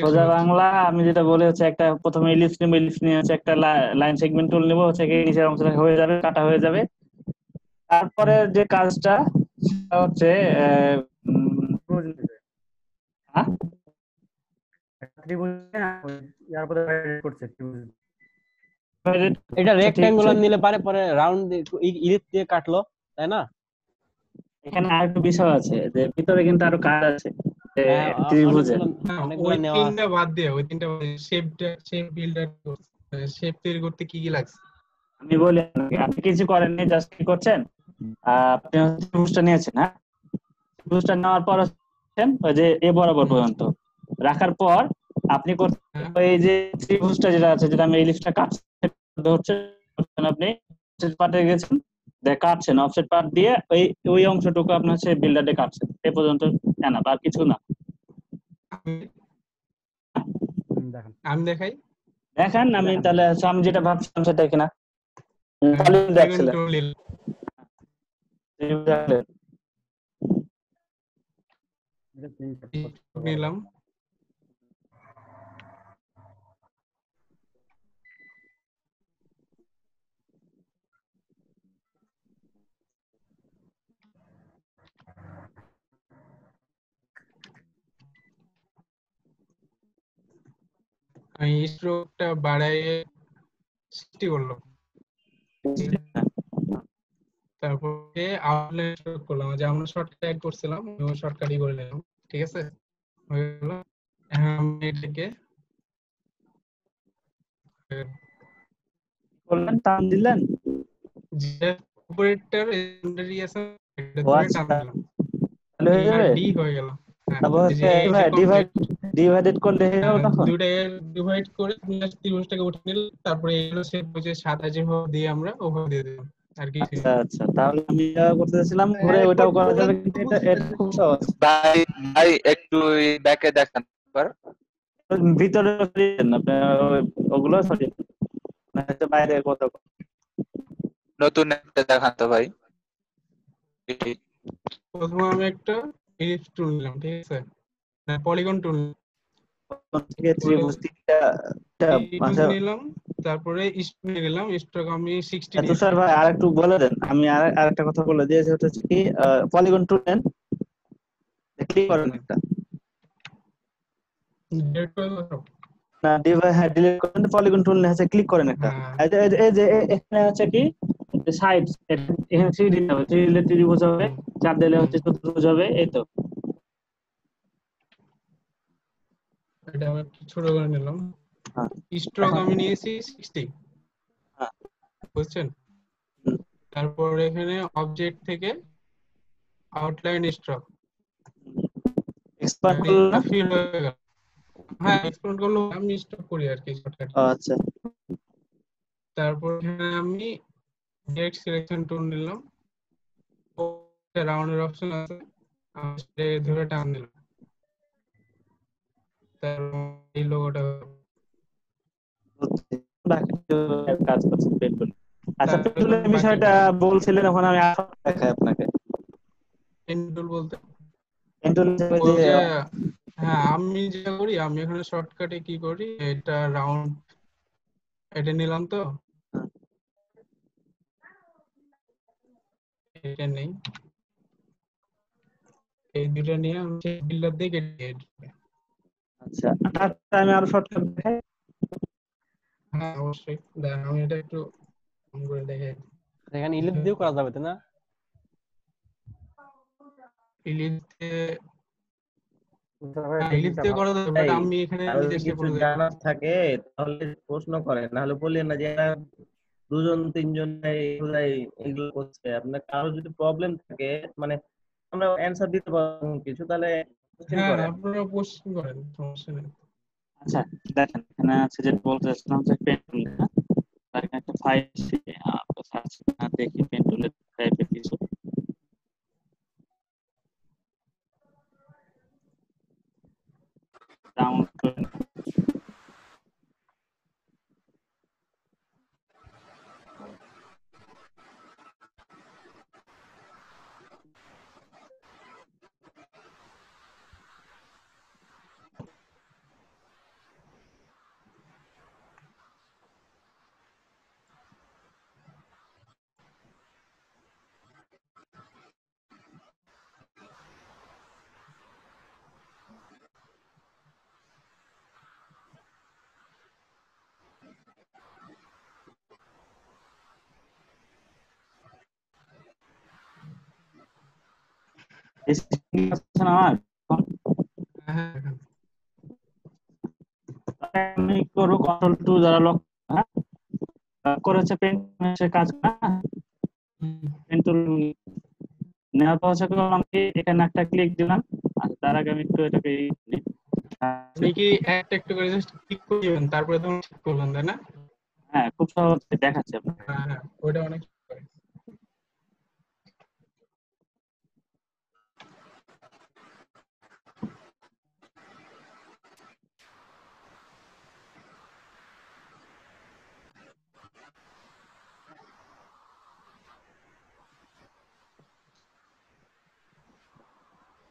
সোজা বাংলা আমি যেটা বলে হচ্ছে একটা প্রথমে ইলিপস নিব ইলিপস নিয়ে হচ্ছে একটা লাইন সেগমেন্ট টুল নিব হচ্ছে এই নিচের অংশটা হয়ে যাবে কাটা হয়ে যাবে। তারপরে যে কাজটা সেটা হচ্ছে হ্যাঁ? এটা রেক্ট্যাঙ্গুলার নিলে পারে পরে রাউন্ড ইলিপ দিয়ে কাটলো তাই না? এখানে আরেকটু বিষয় আছে যে ভিতরে কিন্তু আরও কাজ আছে। হ্যাঁ, ত্রিভুজের অনেকগুলো- না, অনেকগুলো ওই নেওয়া তিনটা বাদ দিয়ে ওই তিনটা শেপটা শেপ বিল্ডার শেপ তৈরি করতে কি কি লাগছে? আমি বলি আপনি কিছু করেননি জাস্ট কি করছেন? আপনি ত্রিভুজটা নিয়েছেন হ্যাঁ? ত্রিভুজটা নেওয়ার পর হচ্ছেন ওই যে এ বরাবর পর্যন্ত। রাখার পর আপনি করছেন হ্যাঁ। ওই যে ত্রিভুজটা যেটা আছে যেটা আমি এই কাটছি হচ্ছে আপনি পার্টে গেছেন। কাটছেন অফসেট পার্ট দিয়ে ওই ওই অংশটুকু আপনার হচ্ছে বিল্ডারে কাটছেন। এ পর্যন্ত এনা আর কিছু না। আমি- আমি দেখাই। দেখেন আমি তাহলে আমি যেটা ভাবছিলাম সেটা কিনা। তাহলে দেখছিলেন নিলাম। স্ট্রোকটা বাড়াইয়ে সিক্সটি করলাম তারপরে আউটলাইন স্ট্রোক করলাম। যে আমরা শর্টকাট অ্যাড করছিলাম শর্টকাটই করে নিলাম ঠিক আছে? হয়ে গেল। আমি এটাকে করলেন টান দিলেন? যে অপারেটর বাউন্ডারি আছে এটা ধরে আচ্ছা। টান দিলাম। তাহলে হয়ে যাবে? ডি হয়ে গেল। তারপর হচ্ছে এই ডিভাইড ডিভাইডেড করলে হয়ে ডিভাইড করে ত্রিভুজটাকে উঠে নিল তারপরে এগুলো সাদা যেভাবে দিয়ে আমরা ওভাবে দিয়ে দিলাম আর কি আচ্ছা আচ্ছা তাহলে আমি যা করতে চাইছিলাম ঘুরে ওটাও করা যাবে কিন্তু এটা এটা খুব সহজ ভাই ভাই একটু ব্যাকে দেখান। ভিতরে আপনি ওগুলো। মানে বাইরে কত নতুন একটা দেখান তো ভাই প্রথমে আমি একটা ইলিপস টুল নিলাম ঠিক আছে না পলিগন টুল থেকে ত্রিভুজ তিনটা নিলাম তারপরে স্ট্রোক নিলাম স্ট্রোক আমি 60 তো স্যার ভাই আরেকটু বলে দেন আমি আর আরেকটা কথা বলে দিয়েছি সেটা হচ্ছে কি পলিগন টুল নেন ক্লিক করেন একটা না ডিভাইস হ্যাঁ ডিলিট করেন পলিগন টুল হচ্ছে ক্লিক করেন একটা। হ্যাঁ। এই যে- এখানে হচ্ছে কি সাইড এখানে থ্রি দিতে হবে থ্রি দিলে ত্রিভুজ হবে চার দিলে হচ্ছে চতুর্ভুজ হবে এই তো। এটা আমি ছোট করে নিলাম। হ্যাঁ। স্ট্রোক আমি নিয়েছি 60 হ্যাঁ। বুঝছেন? তারপর এখানে অবজেক্ট থেকে আউটলাইন স্ট্রোক না ফিল হয়ে গেল। হ্যাঁ এক্সপ্লোর করল আমি স্টপ করি আর কি আচ্ছা। তারপর আমি ডিরেক্ট সিলেকশন টুল নিলাম। রাউন্ডের অপশন আছে আমি ধরে টান দিলাম। তারপর এই লোগোটা কাজ করছেন পেন্টুল আচ্ছা বাকি- বিষয়টা বলছিলেন এখন আমি দেখাই আপনাকে। বলতে যে হ্যাঁ আমি যেটা করি আমি এখানে শর্টকাটে কি করি এটা রাউন্ড এটা নিলাম তো? এটা নেই। এই দুটো নিয়ে আমি বিল্ডার দিয়ে কেটে আচ্ছা আচ্ছা আমি আরও শর্টকাট দেখাই? হ্যাঁ অবশ্যই। দাঁড়ান, আমি এটা একটু কম করে দেখাই। এখানে ইলিপ দিয়েও করা যাবে তাই না? ইলিতে ইলিপ দিয়ে থাকে তাহলে প্রশ্ন করেন। নাহলে বললেন না যে দুজন তিনজন এগুলো করছে। আপনার কারও যদি প্রবলেম থাকে মানে আমরা অ্যান্সার দিতে পারব কিছু তাহলে হ্যাঁ আপনারা কোশ্চেন করেন সমস্যা নেই। আচ্ছা দেখেন এখানে আছে যেটা বলতে চাচ্ছিলাম যে তার একটা ফাইল দেখি পেন্টুলের টাইপের কিছু। ডাউনলোড আমি করব কন্ট্রোল টু দ্বারা লক করে হচ্ছে পেন সে কাজ করে হুম। পেন টুল নেওয়ার পর হচ্ছে করলাম কি এখানে একটা ক্লিক দিলাম আর তার আগে আমি একটু এটাকে। আপনি কি একটা একটু করে জাস্ট ক্লিক করে দিবেন তারপরে তখন ঠিক করবেন তাই না হ্যাঁ খুব সহজে দেখাচ্ছে আপনার হ্যাঁ হ্যাঁ ওইটা অনেক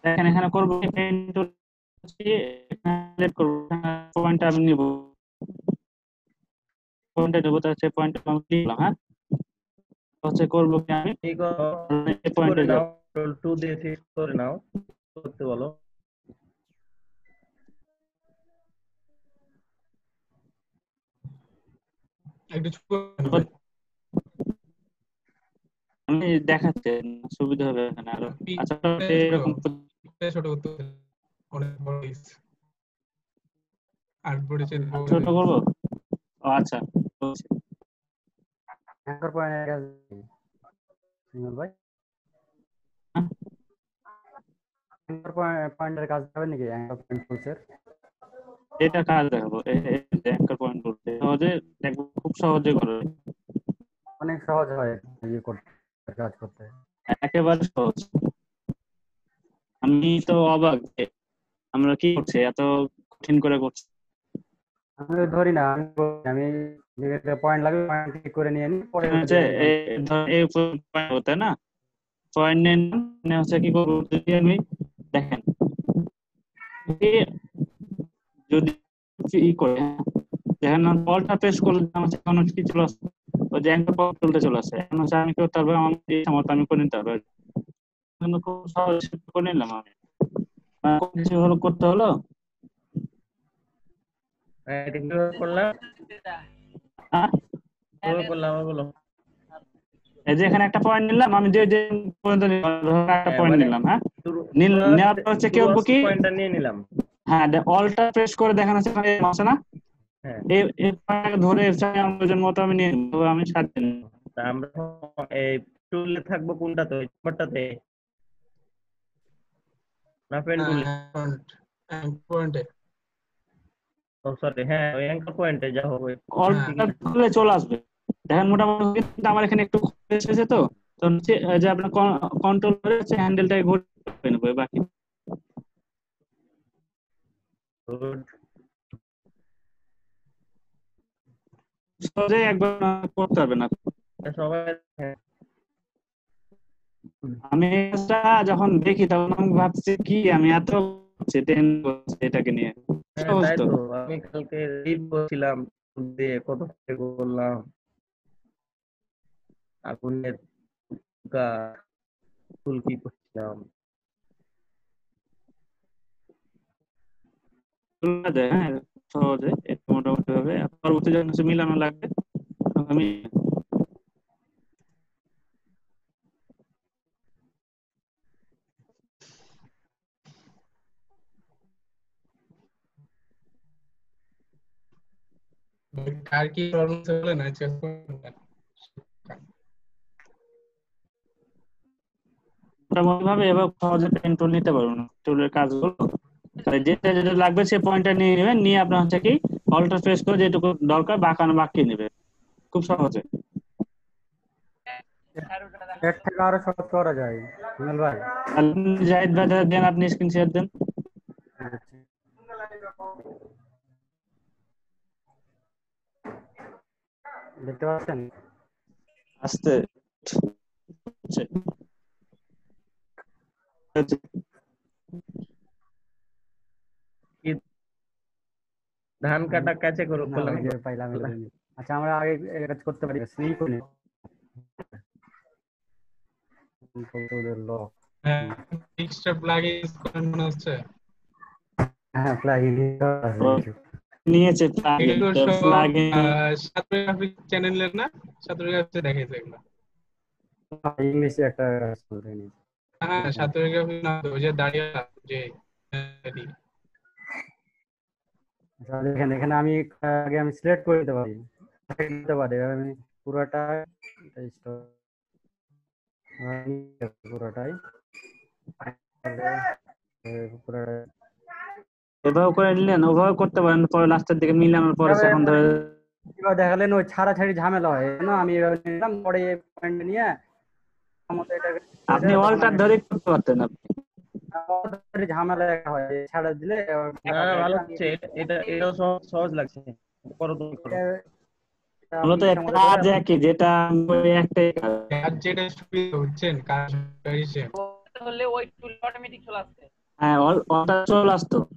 দেখেন এখানে করব সিলেক্ট করব। পয়েন্ট আমি নিব। পয়েন্টে নেব তার হচ্ছে পয়েন্ট আমি করলাম হ্যাঁ? হচ্ছে করব কি আমি? ঠিক এই পয়েন্টে করে যাব কন্ট্রোল টু দিয়ে ফিক্স করে নাও করতে বলো। আমি দেখাচ্ছি সুবিধা হবে এখানে আরও। আচ্ছা এরকম ছোট করতে অনেক বড়। আট বড়ি ছোট। করব? ও আচ্ছা। অ্যাঙ্কর পয়েন্টের কাজ সিঙ্গল ভাই? অ্যাঙ্কর পয়েন্টের কাজ হবে নাকি? অ্যাঙ্কর পয়েন্ট ফুলসের এটা কাজ দেখাবো। অ্যাঙ্কার পয়েন্ট করতে সহজে দেখব খুব সহজে করে। অনেক সহজ হয় ইয়ে করতে কাজ করতে। একেবারে সহজ। আমি তো অবাক আমরা কি করছি? এত কঠিন করে করছি। আমি ধরি না আমি বলি, পয়েন্ট লাগবে পয়েন্ট ক্লিক করে নিয়ে নিই পরে হচ্ছে এই পয়েন্ট হতে না? পয়েন্ট হচ্ছে কি করব? যদি আমি দেখেন যদি ই করে দেখেন বলটা প্রেস করলে আমার কোনো কি চলে ওই যে অ্যাঙ্কার পয়েন্ট চলতে চলে আসে এখন হচ্ছে আমি করতে পারব আমার এই সামর্থ্য আমি করে নিতে পারব। জন্য খুব সহজ করে নিলাম আমি। কিছু হলো করতে হলো? হ্যাঁ, হ্যাঁ? যে এখানে একটা পয়েন্ট নিলাম আমি যে যে পর্যন্ত একটা হ্যাঁ, পয়েন্ট মানে- নিলাম হ্যাঁ? নেওয়ার পর হচ্ছে কি হব কি? পয়েন্টটা নিয়ে নিলাম। হ্যাঁ অলটা প্রেস করে দেখানো আছে এখানে আছে না? হ্যাঁ। এই ধরে আমার মতো আমি নিয়ে আমি সাত দিন আমরা এই টুলে থাকব কোনটাতে? ওই নাম্বারটাতে না পয়েন্টে ও সরি হ্যাঁ ওই অ্যাঙ্কর পয়েন্টে যা হবে চলে আসবে। দেখেন মোটামুটি আমার এখানে একটু এসেছে তো। তো এই যে আপনার কন্ট্রোল করে হচ্ছে হ্যান্ডেলটাকে ঘুরে নেব বাকি. সহজে একবার করতে পারবে না। সবাই হ্যাঁ, আমি যখন দেখি তখন আমি ভাবছি কি আমি এত এটাকে নিয়ে? হ্যাঁ, আমি কালকে রিড করছিলাম দিয়ে কত করলাম আগুনের গা ফুল কি করছিলাম? হ্যাঁ সহজে মোটামুটি ভাবে পরবর্তী যখন মিলানো লাগবে আমি কার কি প্রবলেম হলে না চেক করবেন মোটামুটি ভাবে এবার সহজে পেন টুল নিতে পারবেন টুলের কাজগুলো তাই যেটা যেটা লাগবে সেই পয়েন্টটা নিয়ে নেবেন নিয়ে আপনার হচ্ছে কি অল্টার প্রেস করে যেটুকু দরকার বাঁকানো বাকি নেবে খুব সহজে এর থেকে আরও সহজ করা যায় সুনীল ভাই তাহলে জাহিদ ভাই তাহলে দেন আপনি স্ক্রিন শেয়ার দেন দেখতে পাচ্ছেন? আস্তে। ধান কাটা কাছে করো পাইলাম আচ্ছা আমরা আগে কাজ করতে পারি। স্লিপ করে হ্যাঁ এক্সট্রা প্লাগইন করেন মনে হচ্ছে। হ্যাঁ প্লাগইন নিয়েছে এগুলো তো সাতরে গ্রাফিক চ্যানেলের না? সাতরে গ্রাফিক্সে দেখাইছে এগুলো। ইংলিশে একটা হ্যাঁ সাঁতারের গ্রাফিক না ওই যে দাঁড়িয়ে যে আচ্ছা, দেখেন এখানে আমি আগে আমি সিলেক্ট করে দিতে পারি। দিতে পারি আমি পুরোটা পুরোটাই। তাহলে, এ, পুরোটা এভাবে করে নিলেন ওভাবে করতে পারেন পরে লাস্টের দিকে মিলানোর পরে যখন ধরে এবার দেখালেন ওই ছাড়াছাড়ি ঝামেলা হয় না? আমি এভাবে নিলাম পরে এই পয়েন্ট নিয়ে আপনি অলটার ধরে করতে পারতেন আপনি। ঝামেলা হয় ছাড়া দিলে এবার ভালো হচ্ছে। এটা- এটা এটাও সহজ সহজ লাগছে। মূলত কাজ একই যেটা ওই একটাই কাজ। যেটা সুবিধা বুঝছেন কাজ হলে ওই টুল অটোমেটিক চলে আসছে। হ্যাঁ অল- অলটা চলে আসতো। হয়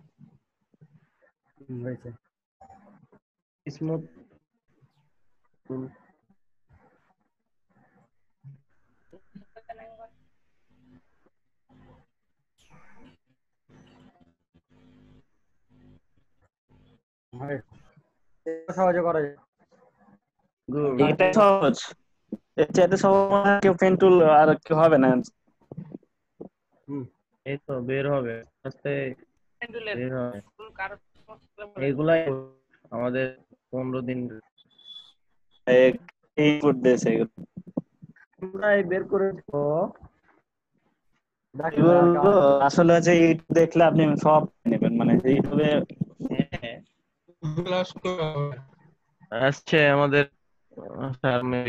হয়েছে। স্মুথ সহজে করা যায়। এটা সহজ। চাইতে সহজ কেউ পেন টুল আর কেউ হবে না। এই তো বের হবে। আস্তে। কার এগুলাই আমাদের পনেরো দিন বের করেছ আসলে হচ্ছে ইউটিউব দেখলে আপনি সব নেবেন মানে ইউটিউবে। আসছে আমাদের আমি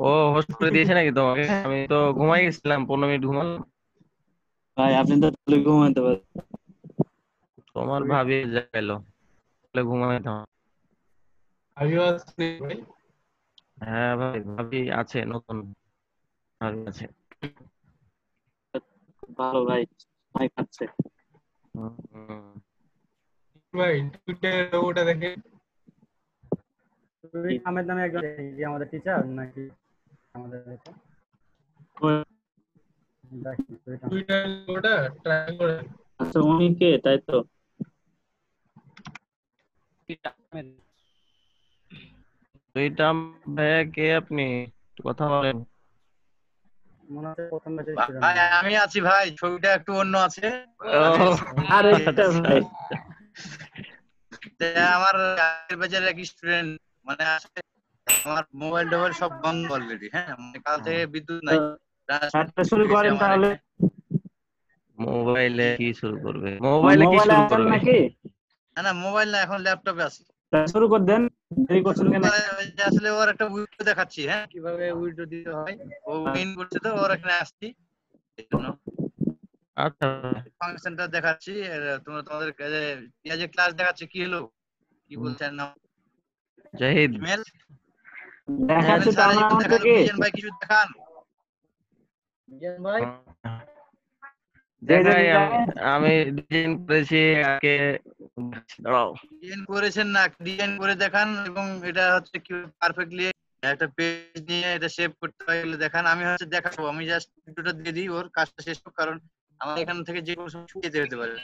ও হোস্ট করে দিয়েছে নাকি তোমাকে? আমি তো ঘুমাই গেছিলাম পনেরো মিনিট ঘুমালাম। ভাই আপনি তো ঘুমাতে পারেন তোমার ভাবি গেল। তাহলে ঘুমাই ঘুমাইতাম আমিও আসছি ভাই? হ্যাঁ ভাই ভাবি আছে নতুন। ভাবি আছে। ভালো ভাই ভাই খাচ্ছে। ভাই টুইটার ওটা দেখে। তুই আহমেদ নামে একজন যে আমাদের টিচার নাকি আমাদের টুইটার ওটা ট্রাই করে আচ্ছা উনি কে? তাই তো। দুইটা ভাইয়া কে আপনি একটু কথা বলেন। মনে। ভাই আমি আছি ভাই ছবিটা একটু অন্য আছে। আরে ভাই। আমার আগের ব্যাচের এক স্টুডেন্ট মানে আসলে আমার মোবাইল টোবাইল সব বন্ধ অলরেডি হ্যাঁ? মানে কাল থেকে বিদ্যুৎ নাই। শুরু করেন তাহলে। মোবাইলে কি শুরু করবে? মোবাইলে কি শুরু করবে? নাকি? না না মোবাইল না এখন ল্যাপটপে আছে। শুরু করে দেন দেরি করছেন কেন? আসলে ওর একটা উইন্ডো দেখাচ্ছি হ্যাঁ? কীভাবে উইন্ডো দিতে হয় ও উইন করছে তো ওর এখানে আসছি। আচ্ছা। ফাংশনটা দেখাচ্ছি তোমরা তোমাদের কাছে যে ক্লাস দেখাচ্ছে কি হলো? কি বলছেন না? জাহিদ ইমেল দেখাচ্ছি তো আমার আমার থেকে ভাই কিছু দেখান। ভাই? আমি- আমি ডিজাইন করেছি আগে দাঁড়াও। ডিজাইন করেছেন না ডিজাইন করে দেখান এবং এটা হচ্ছে কি পারফেক্টলি একটা পেজ নিয়ে এটা সেভ করতে হয় দেখান। আমি হচ্ছে দেখাবো আমি জাস্ট ভিডিওটা দিয়ে দিই ওর কাজটা শেষ হোক কারণ আমার এখান থেকে যে কোনো সময় ছুটি যেতে হতে পারে।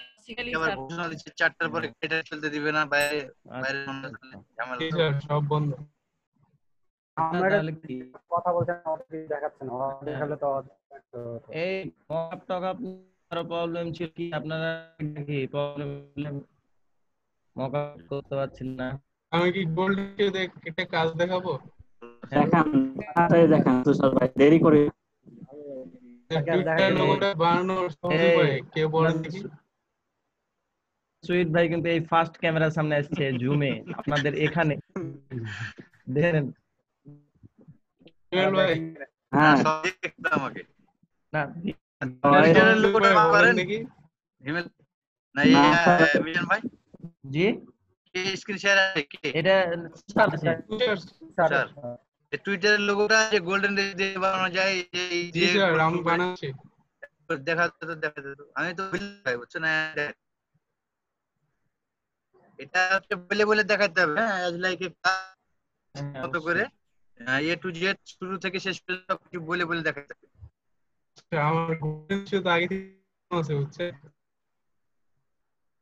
আবার ঘোষণা দিচ্ছে চারটার পরে এটা চলতে দিবে না বাইরে বাইরে সব বন্ধ। আমরা কথা বলছেন দেখাচ্ছেন দেখালে তো তো এই মক টক প্রবলেম ছিল কি আপনারা কি প্রবলেম মক করতে পারছেন না। আমি কি গোল্ড এটা কাজ দেখাবো? দেখান তাড়াতাড়ি দেখান তুষার ভাই দেরি করে। কে সুইট ভাই কিন্তু এই ফার্স্ট ক্যামেরার সামনে আসছে জুমে আপনাদের এখানে। দেখেন। হ্যাঁ। আমাকে না ভাই জি? স্ক্রিন শেয়ার এটা স্যার। টুইটারের লোগোটা যে গোল্ডেন দিয়ে বানানো যায় যে আমি দেখা যেত দেখা আমি তো বুঝছ না? এটা হচ্ছে বলে বলে দেখাতে হবে হ্যাঁ? অ্যাজ লাইক এ মতো করে। এ টু জেড শুরু থেকে শেষ পর্যন্ত কিছু বলে বলে দেখাতে হবে। আমার গোল্ডেন রেশিও তো আগে থেকে আছে বুঝছে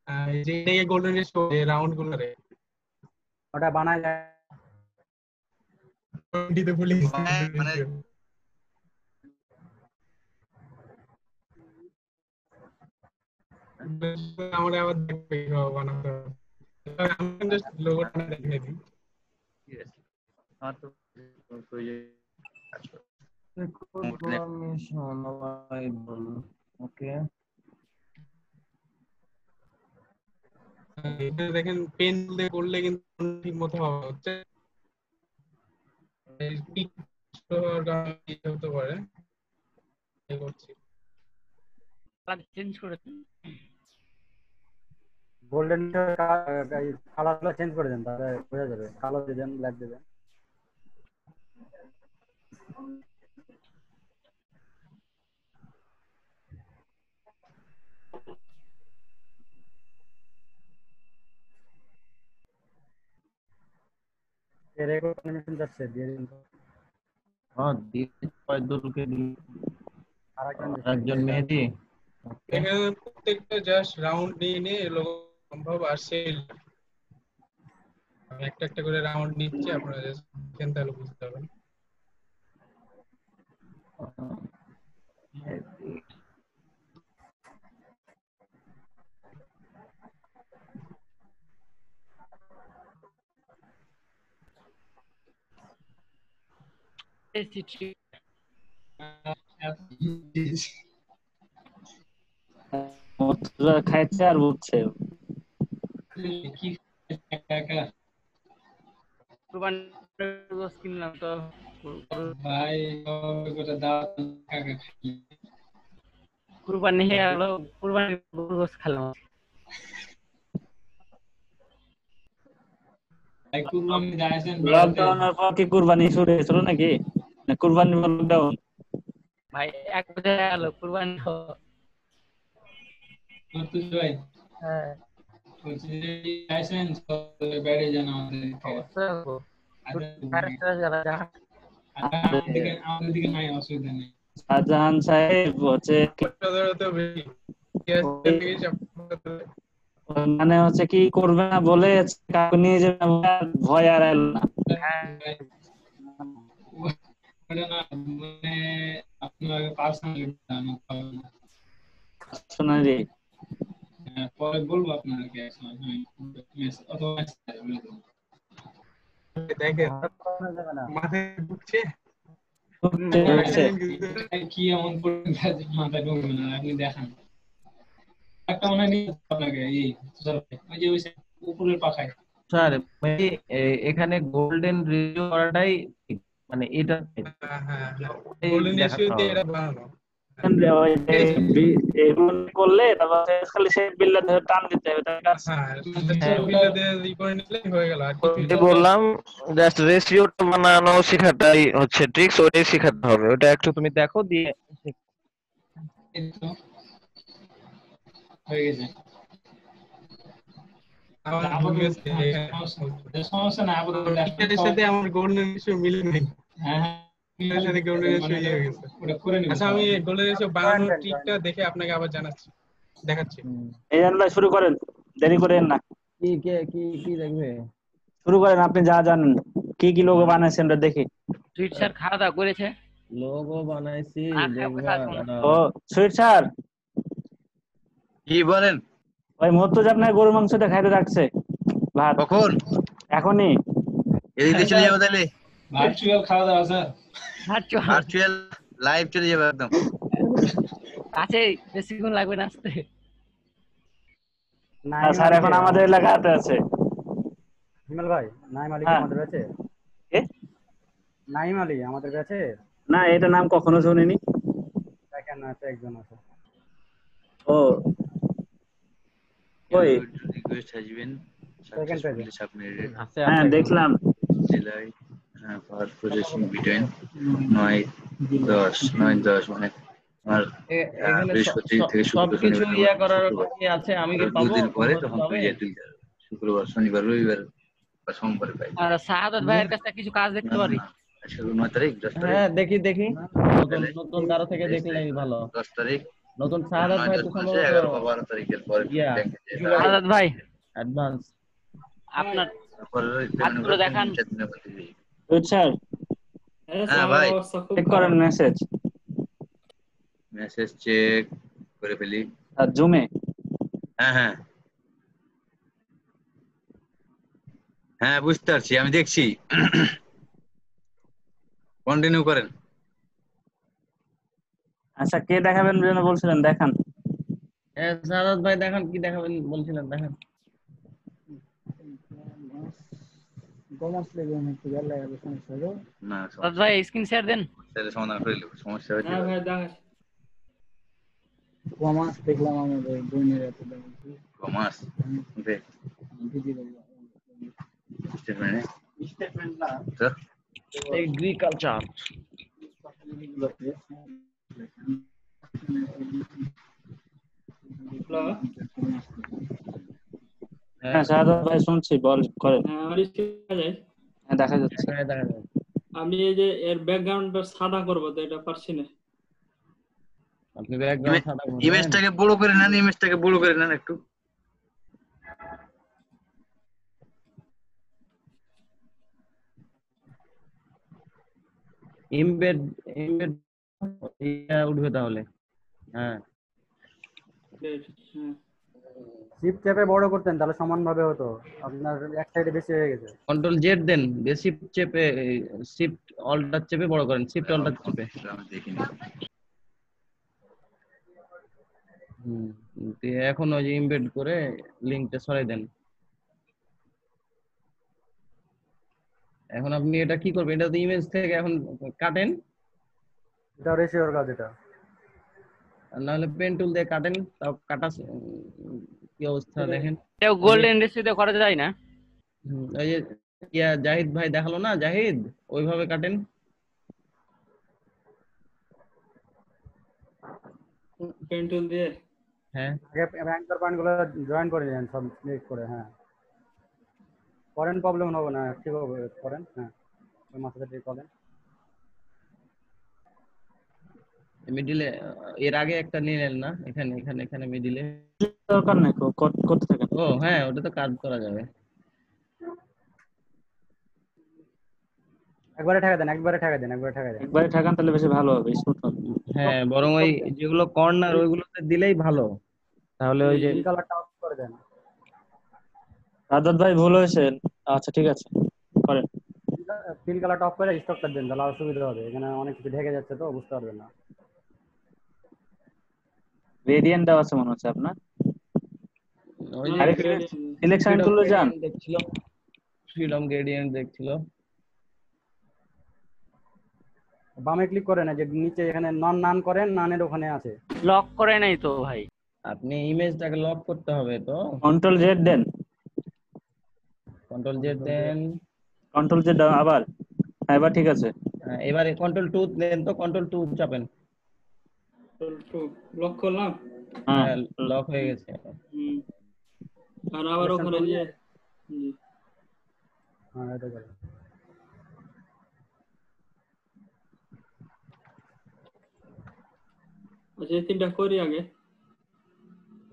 আহ, এই যে এটাকে গোল্ডেন রেশিও এই রাউন্ডগুলো রে ওটা বানায় যায় দিতে ভুলে গেছি মানে- golden মানে- ratio। আমরা আবার দেখবে কীভাবে বানাতে হবে এবার আমি জাস্ট লোগোটা দেখিয়ে দিই ঠিক আছে আমার তো প্রয়োজন ওকে দেখেন পেন দিয়ে করলে কিন্তু ঠিক মতো হচ্ছে হতে পারে করছি চেঞ্জ করে গোল্ডেন কালারগুলো চেঞ্জ করে তাহলে বোঝা যাবে কালো দিয়ে দেন রেকর্ড অ্যানিমেশন যাচ্ছে দিয়ে দিন হ্যাঁ দিয়ে কয়েকজনকে দিই আরেকজন মেহেদি। এখানে প্রত্যেকটা জাস্ট রাউন্ড নিয়ে নিয়ে লোগো সম্ভব আর সেল আমি একটা একটা করে রাউন্ড নিচ্ছি আপনারা জাস্ট দেখেন তাহলে বুঝতে পারবেন। মর্তুজা খাইছে আর বুঝছে কুরবান গোস কিনলাম তো ভাই কুরবানি হয়ে গেল কুরবানি গোস খেলাম লকডাউনের পর কি কুরবানি শুরু হয়েছিল নাকি না কুরবানি লকডাউন ভাই এক বছর হয়ে গেল কুরবানি। হ্যাঁ। গেল, যা। শাহজাহান সাহেব হচ্ছে মানে হচ্ছে কি করবে না বলে কাকু নিয়ে যাবে ভয় আর এলো না। শোনা রে পরে বলব হ্যাঁ, অথবা। দেখেন মাথায় ঢুকছে। কি এমন মাথায় ঢুকবে না আপনি দেখান। একটা মনে হয় নিয়ে আপনাকে এই ওই যে ওই উপরের পাখায়। স্যার এখানে গোল্ডেন রিভিউ করাটাই ঠিক। মানে এটা হ্যাঁ হ্যাঁ এই গোল্ডেন দেখাতে রেশিওতে হবে। এটা বানানো। ওই যে বি- এগুলো করলে তারপর খালি সেই বিল্লা ধরে টান দিতে হবে হ্যাঁ হ্যাঁ। হয়ে বললাম জাস্ট রেশিওটা বানানো শেখাটাই হচ্ছে ট্রিক্স ওটাই শেখাতে হবে। ওটা একটু তুমি দেখো দিয়ে হয়ে গেছে। আমার সমস্যা- না সাথে আমার গোল্ডেন রেশিও মিলে নেই। হ্যাঁ হ্যাঁ। ইয়ে হয়ে আচ্ছা আমি গোল্ডেন রেশিও বানানোর ট্রিকটা দেখে আপনাকে আবার জানাচ্ছি দেখাচ্ছি। এই জান ভাই শুরু করেন। দেরি করেন না। কি কি কি দেখবে? শুরু করেন আপনি যা জানেন। কি কি লোগো বানাইছেন দেখি। সুইট স্যার খাওয়া দাওয়া করেছে? লোগো বানাইছি। ও সুইট স্যার কি বলেন? ওই মর্তুজ আপনার গরু মাংসটা খাইতে রাখছে ভাত। কখন? এখনই। এদিকে চলে যাব তাহলে। ভার্চুয়াল খাওয়া দাওয়া স্যার আচ্ছা ভার্চুয়াল লাইভ চলে যাবে একদম। কাছে বেশিক্ষণ লাগবে না আসতে। আর স্যার এখন আমাদের এলাকাতে আছে। হিমেল ভাই নাইম আলী হ্যাঁ। আমাদের ব্যাচে কে? নাইম আলী আমাদের ব্যাচে না এটা নাম কখনো শুনিনি। দেখেন আছে একজন আছে? ও। ওই। রিকোয়েস্ট আছে হ্যাঁ দেখলাম। জেলায়। পাওয়ার প্রজেকশন বিটুইন নয় দশ নয় দশ মানে আমার বৃহস্পতি থেকে সবকিছু ইয়া করার শুক্রবার। কি আছে? আমি কি পাবো? দুদিন পরে তখন? তুই তুই শুক্রবার শনিবার রবিবার বা সোমবারে পাই। আর সাহাদাত ভাইয়ের কাছে কিছু কাজ দেখতে পারি? শুরু নয় তারিখ দশ তারিখ। হ্যাঁ দেখি দেখি। নতুন নতুন কারও থেকে দেখলেই ভালো। দশ তারিখ নতুন শাহাদাত ভাই তো এগারো সম্ভবত বারো তারিখের পরে। সাহাদাত ভাই অ্যাডভান্স আপনার হাতগুলো দেখান। স্যার। হ্যাঁ ভাই। চেক করেন মেসেজ মেসেজ চেক করে ফেলি। আর জুমে হ্যাঁ হ্যাঁ। হ্যাঁ বুঝতে পারছি আমি দেখছি। কন্টিনিউ করেন। আচ্ছা কে দেখাবেন যেন বলছিলেন দেখান। হ্যাঁ শাহাদাত ভাই দেখান কি দেখাবেন বলছিলেন দেখান। না সাহাদাত ভাই স্ক্রিন শেয়ার দেন তাহলে সমাধান করে নেব সমস্যা হয়েছে হ্যাঁ ভাই দেখাস কমার্স দেখলাম আমাদের বইনের এত দাম কমার্স ওকে স্টেটমেন্ট স্টেটমেন্ট না তো এগ্রিকালচার হ্যালো হ্যাঁ শাহাদাত ভাই শুনছি বল করেন হ্যাঁ আমার স্ক্রিনে যায় হ্যাঁ দেখা যাচ্ছে। হ্যাঁ আমি এই যে এর ব্যাকগ্রাউন্ডটা সাদা করব তো এটা পারছি না। আপনি ব্যাকগ্রাউন্ড সাদা। ইমেজটাকে বড় করে নেন ইমেজটাকে বড় করে নেন একটু। ইমবেড ইয়া উঠবে তাহলে। হ্যাঁ। হ্যাঁ। শিপ চেপে বড় করতেন তাহলে সমানভাবে হতো। আপনার এক সাইডে বেশি হয়ে গেছে। কন্ট্রোল জেড দেন বেশি চেপে শিফট অল্টার চেপে বড় করেন শিফট অল্টার চেপে। আমি দেখিনি হুম দিয়ে এখন ওই যে ইমবেড করে লিংকটা সরাই দেন। এখন আপনি এটা কি করবেন? এটা তো ইমেজ থেকে এখন কাটেন। এটা রেশিওর কাজ এটা। নাহলে পেন টুল দিয়ে কাটেন তাও কাটা কি অবস্থা দেখেন? কেউ গোল্ডেন রেসিতে করা যায় না। ওই যে ইয়া জাহিদ ভাই দেখাল না? জাহিদ ওইভাবে কাটেন। পেন টুল দিয়ে। হ্যাঁ। আগে অ্যাঙ্কার পয়েন্টগুলো জয়েন করে নেন সব ক্লিক করে হ্যাঁ। করেন প্রবলেম হবে না ঠিক হবে করেন হ্যাঁ। মাথাটা ঠিক করেন। মিডিলে এর আগে একটা নিলেন না? এখানে এখানে এখানে মিডিলে দরকার নেই কো- করতে থাকেন। ও হ্যাঁ ওটা তো কাজ করা যাবে। একবারে ঠেকা দেন একবারে ঠেকা দেন একবারে ঠেকা দেন। একবারে ঠাকান তাহলে বেশি ভালো হবে স্মুথ হবে। হ্যাঁ বরং ওই যেগুলো কর্নার ওইগুলোতে দিলেই ভালো। তাহলে ওই যে কালারটা অফ করে দেন। রাজাত ভাই ভুল হয়েছে। আচ্ছা ঠিক আছে। করেন। ফিল কালারটা অফ করে স্টকটা দেন তাহলে আরও সুবিধা হবে। এখানে অনেক কিছু ঢেকে যাচ্ছে তো বুঝতে পারবেন না। রেডিয়েন্ট দেওয়া আছে মনে হচ্ছে আপনার। সিলেকশন টুলে যান। দেখছিল। ফ্রিডম গ্রেডিয়েন্ট দেখছিল। বামে ক্লিক করেন এই যে নিচে এখানে নন নান করেন নানের ওখানে আছে। লক করে নাই তো ভাই। আপনি ইমেজটাকে লক করতে হবে তো। কন্ট্রোল জেড দেন। কন্ট্রোল জেড দেন। কন্ট্রোল জেড আবার। হ্যাঁ এবার ঠিক আছে। হ্যাঁ, এবারে কন্ট্রোল টু দেন তো কন্ট্রোল টু চাপেন। লক করলাম। হ্যাঁ হ্যাঁ লক হয়ে গেছে। হুম। আর আবার ওখানে যে জি। হ্যাঁ এটা আচ্ছা এই তিনটা করি আগে।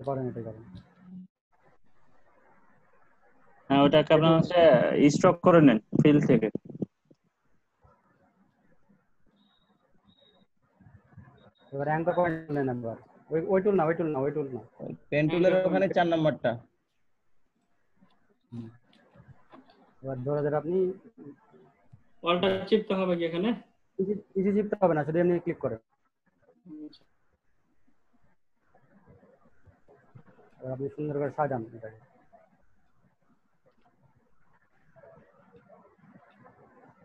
করেন এটা করেন। হ্যাঁ ওটাকে আপনার হচ্ছে স্টক করে নেন ফিল থেকে। এবার অ্যাঙ্কার পয়েন্ট নেন একবার ওই ওই টুল না ওই টুল না ওই টুল না। পেন টুলের ওখানে চার নাম্বারটা। এবার ধরে ধরে আপনি অলটা চিপতে হবে কি এখানে? ইজি ইজি চিপতে হবে না শুধু এমনি ক্লিক করেন এবার আপনি সুন্দর করে সাজান এটাকে।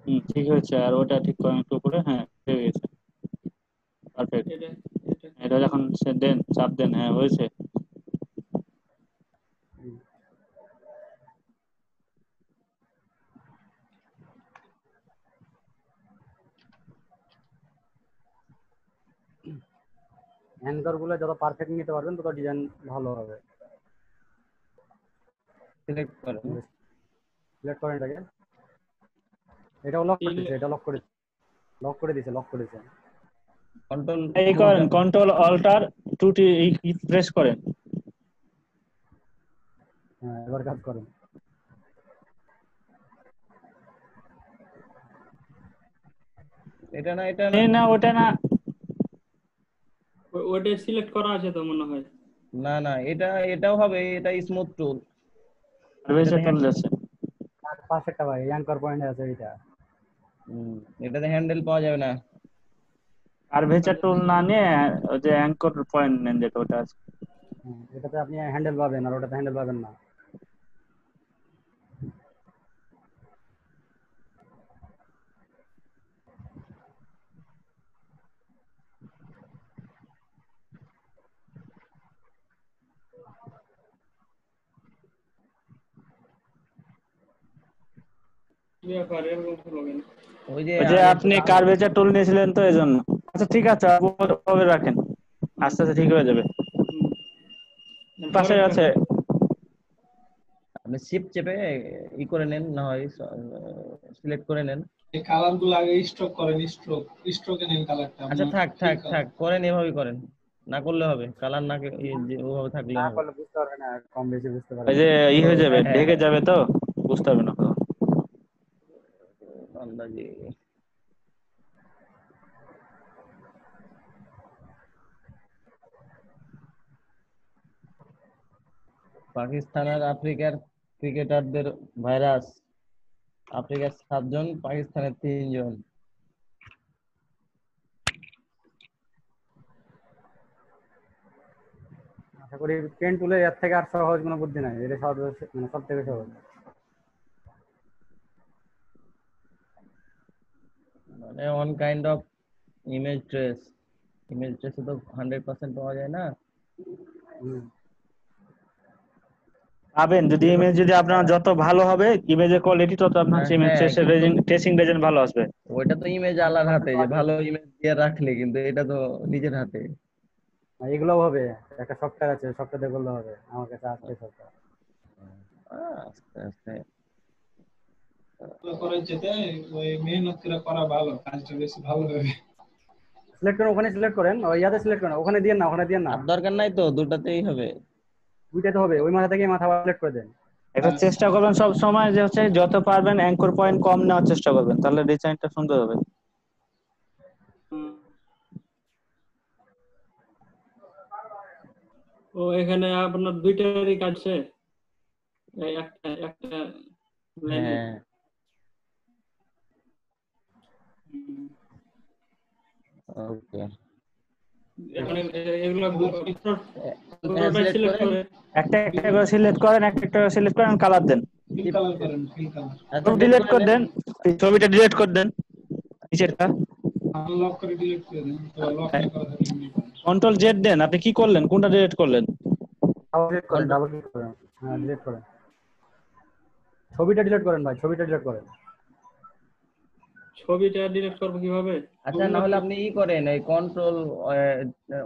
হুম ঠিক হয়েছে। আর ওটা ঠিক করেন একটু করে হ্যাঁ হয়ে গেছে। পারফেক্ট এটা যখন সে দেন চাপ দেন হ্যাঁ হয়েছে। হ্যাঙ্গারগুলো যত পারফেক্ট নিতে পারবেন তত ডিজাইন ভালো হবে। সিলেক্ট করেন এটাকে। এটা লক করে দিয়েছে এটা লক করেছে লক করে দিয়েছে লক করেছে কন্ট্রোল এই করেন control alter two T press করেন। হ্যাঁ এবার কাজ করেন। এটা না এটা এই না ওটা না। ওটা সিলেক্ট করা আছে তো মনে হয়। না না এটা এটাও হবে এটা স্মুথ টুল কার্ভেচার টুল আছে। পাশেরটা ভাই অ্যাঙ্কর পয়েন্ট আছে এটা হুম এটাতে হ্যান্ডেল পাওয়া যাবে না। কার্ভেচার টুল না নিয়ে ওই যে অ্যাঙ্কর পয়েন্ট নেন যেটা ওটা আছে। হুম, এটাতে আপনি হ্যান্ডেল পাবেন আর ওটাতে হ্যান্ডেল পাবেন না। কি ব্যাপার? এরকম হলো কেন ওই যে ওই যে আপনি কার্ভেচার টুল নিয়েছিলেন তো এই জন্য আচ্ছা ঠিক আছে ওভাবে রাখেন। আস্তে আস্তে ঠিক হয়ে যাবে। পাশে আছে। আপনি শিফট চেপে ই করে নেন না হয় সিলেক্ট করে নেন। এই আগে স্ট্রোক করেন স্ট্রোক স্ট্রোকে নেন কালারটা আচ্ছা থাক থাক থাক করেন এভাবেই করেন। না করলে হবে কালার না যে ওভাবে থাকলে না করলে বুঝতে পারবে না কম বেশি বুঝতে পারবে ওই যে ই হয়ে যাবে হ্যাঁ। ঢেকে যাবে তো? বুঝতে হবে না। আন্দাজে। পাকিস্তান আর আফ্রিকার ক্রিকেটারদের ভাইরাস। আফ্রিকার সাতজন পাকিস্তানের তিনজন। আশা করি পেন টুলে এর থেকে আর সহজ কোনো বুদ্ধি নাই। এটা সহজ মানে সব থেকে সহজ। মানে on kind of image trace image ট্রেসে তো হান্ড্রেড পার্সেন্ট পাওয়া যায় না। পাবেন। যদি ইমেজ যদি আপনার যত ভালো হবে ইমেজের কোয়ালিটি তত আপনার হ্যাঁ, ইমেজ হ্যাঁ, ট্রেসিং রেজেন্ট ভালো আসবে। ওইটা তো ইমেজ আল্লাহর হাতে যে ভালো ইমেজ দিয়ে রাখলে কিন্তু এটা তো নিজের হাতে। আর এগুলোও হবে। একটা সফটওয়্যার আছে সফটওয়্যার করলে হবে। আমার কাছে আছে সফটওয়্যার আস্তে আস্তে। এগুলো করার যেতে ওই মেহনত করে করা ভালো কাজটা বেশি ভালো হবে। সিলেক্ট করেন ওখানে সিলেক্ট করেন। ওই ইয়াতে সিলেক্ট করেন। ওখানে দিয়ে না ওখানে দিয়ে না। দরকার নাই তো দুটাতেই হবে। দুইটাতে হবে ওই মাথা থেকে মাথা সিলেক্ট করে দেন। একটা চেষ্টা করবেন সব সময় যে হচ্ছে যত পারবেন অ্যাঙ্কর পয়েন্ট কম নেওয়ার চেষ্টা করবেন তাহলে ডিজাইনটা সুন্দর হবে। ও এখানে আপনার দুইটারই কাজ আছে এই একটা একটা হ্যাঁ। ওকে এগুলো একটা একটা করে সিলেক্ট করেন একটা একটা করে সিলেক্ট করেন কালার দেন। ডিলিট করে দেন। ছবিটা ডিলিট করে দেন নিচেরটা। আনলক করে ডিলিট করে দেন তো লক করা। কন্ট্রোল জেড দেন। আপনি কি করলেন? কোনটা ডিলিট করলেন? ডাবল ক্লিক করেন ডাবল ক্লিক করেন। হ্যাঁ ডিলিট করেন। ছবিটা ডিলিট করেন ভাই ছবিটা ডিলিট করেন। ছবিটা ডিলিট করব কীভাবে? আচ্ছা না হলে আপনি ই করেন এই কন্ট্রোল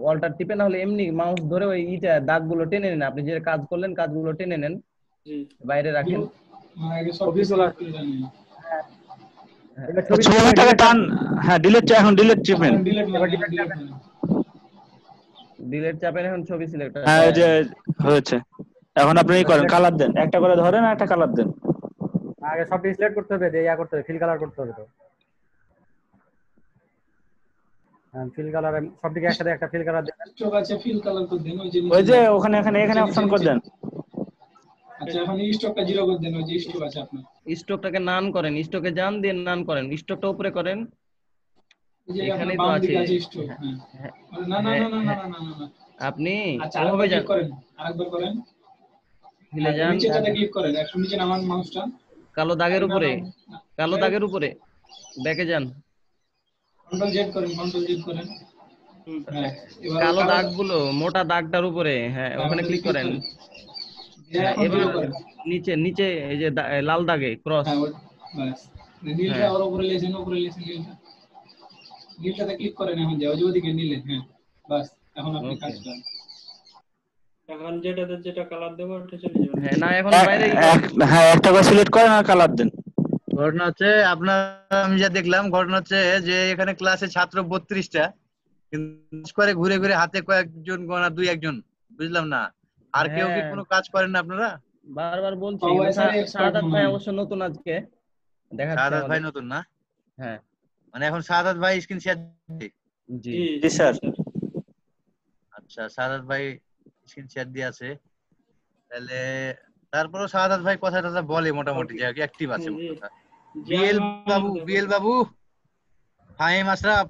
অল্টার টিপে না হলে এমনি মাউস ধরে ওই ইটা দাগগুলো টেনে নেন। আপনি যে কাজ করলেন কাজগুলো টেনে নেন। জি। বাইরে রাখেন। মানে এটা ছবি ছবিটাকে টান হ্যাঁ ডিলিট চাই এখন ডিলিট চিপেন ডিলিট ডিলিট ডিলেট চাপেন এখন ছবি সিলেক্ট হ্যাঁ যে হয়েছে। এখন আপনি ই করেন কালার দেন। একটা করে ধরেন আর একটা কালার দেন। আগে সব সিলেক্ট করতে হবে দিয়ে ইয়া করতে হবে ফিল কালার করতে হবে তো। ফিল কালার সবদিকে একসাথে একটা ফিল কালার ঠিক আছে ফিল কালার দেন ওই যে ওই যে ওখানে এখানে এখানে অপশন করে দেন। আচ্ছা এখন স্টকটা জিরো করে দেন ওই যে স্টক আছে আপনার। স্টকটাকে নান করেন স্টকে যান দিয়ে নান করেন স্টকটা উপরে করেন। এখানে তো আছে। হ্যাঁ। হ্যাঁ, না না না না না না আপনি আচ্ছা, ওভাবে যান। করেন আরেকবার করেন। যান। নিচেটাতে ক্লিক করেন নিচে নামান মাউসটা কালো দাগের উপরে কালো দাগের উপরে। ব্যাকে যান। কন্ট্রোল জেড করেন কন্ট্রোল জেড করেন। হ্যাঁ কালো দাগগুলো মোটা দাগটার উপরে হ্যাঁ ওখানে ক্লিক করেন। হ্যাঁ, এখন এবার নিচে নিচে এই যে লাল দাগে ক্রস হ্যাঁ নীলটা হ্যাঁ। উপরে লেছেন উপরে লেছেন নীলটা। নীলটাতে ক্লিক করেন এখন যাও ওদিকে হ্যাঁ বাস এখন আপনি কাজ করেন। এখন যেটাতে যেটা কালার দেবো ওটা চলে যাবে। হ্যাঁ না এখন বাইরে হ্যাঁ একটা করে সিলেক্ট করেন আর কালার দেন। ঘটনা হচ্ছে আপনার আমি যা দেখলাম ঘটনা হচ্ছে যে এখানে ক্লাসে ছাত্র বত্রিশটা করে ঘুরে ঘুরে হাতে কয়েকজন গোনা দুই একজন বুঝলাম না? আর কেউ কি হ্যাঁ। কোনো কাজ করেন না আপনারা? বারবার বলছি সাদাত ভাই অবশ্য নতুন আজকে। দেখাচ্ছে সাদাত ভাই নতুন না? হ্যাঁ। মানে এখন সাদাত ভাই স্ক্রিন শেয়ার জি। জি স্যার। আচ্ছা সাদাত ভাই স্ক্রিন শেয়ার দিয়ে আছে। তাহলে তারপরও সাদাত ভাই কথা টথা বলে মোটামুটি যে অ্যাক্টিভ আছে। কথা বিএল বাবু বিএল বাবু। ফাহিম আশরাফ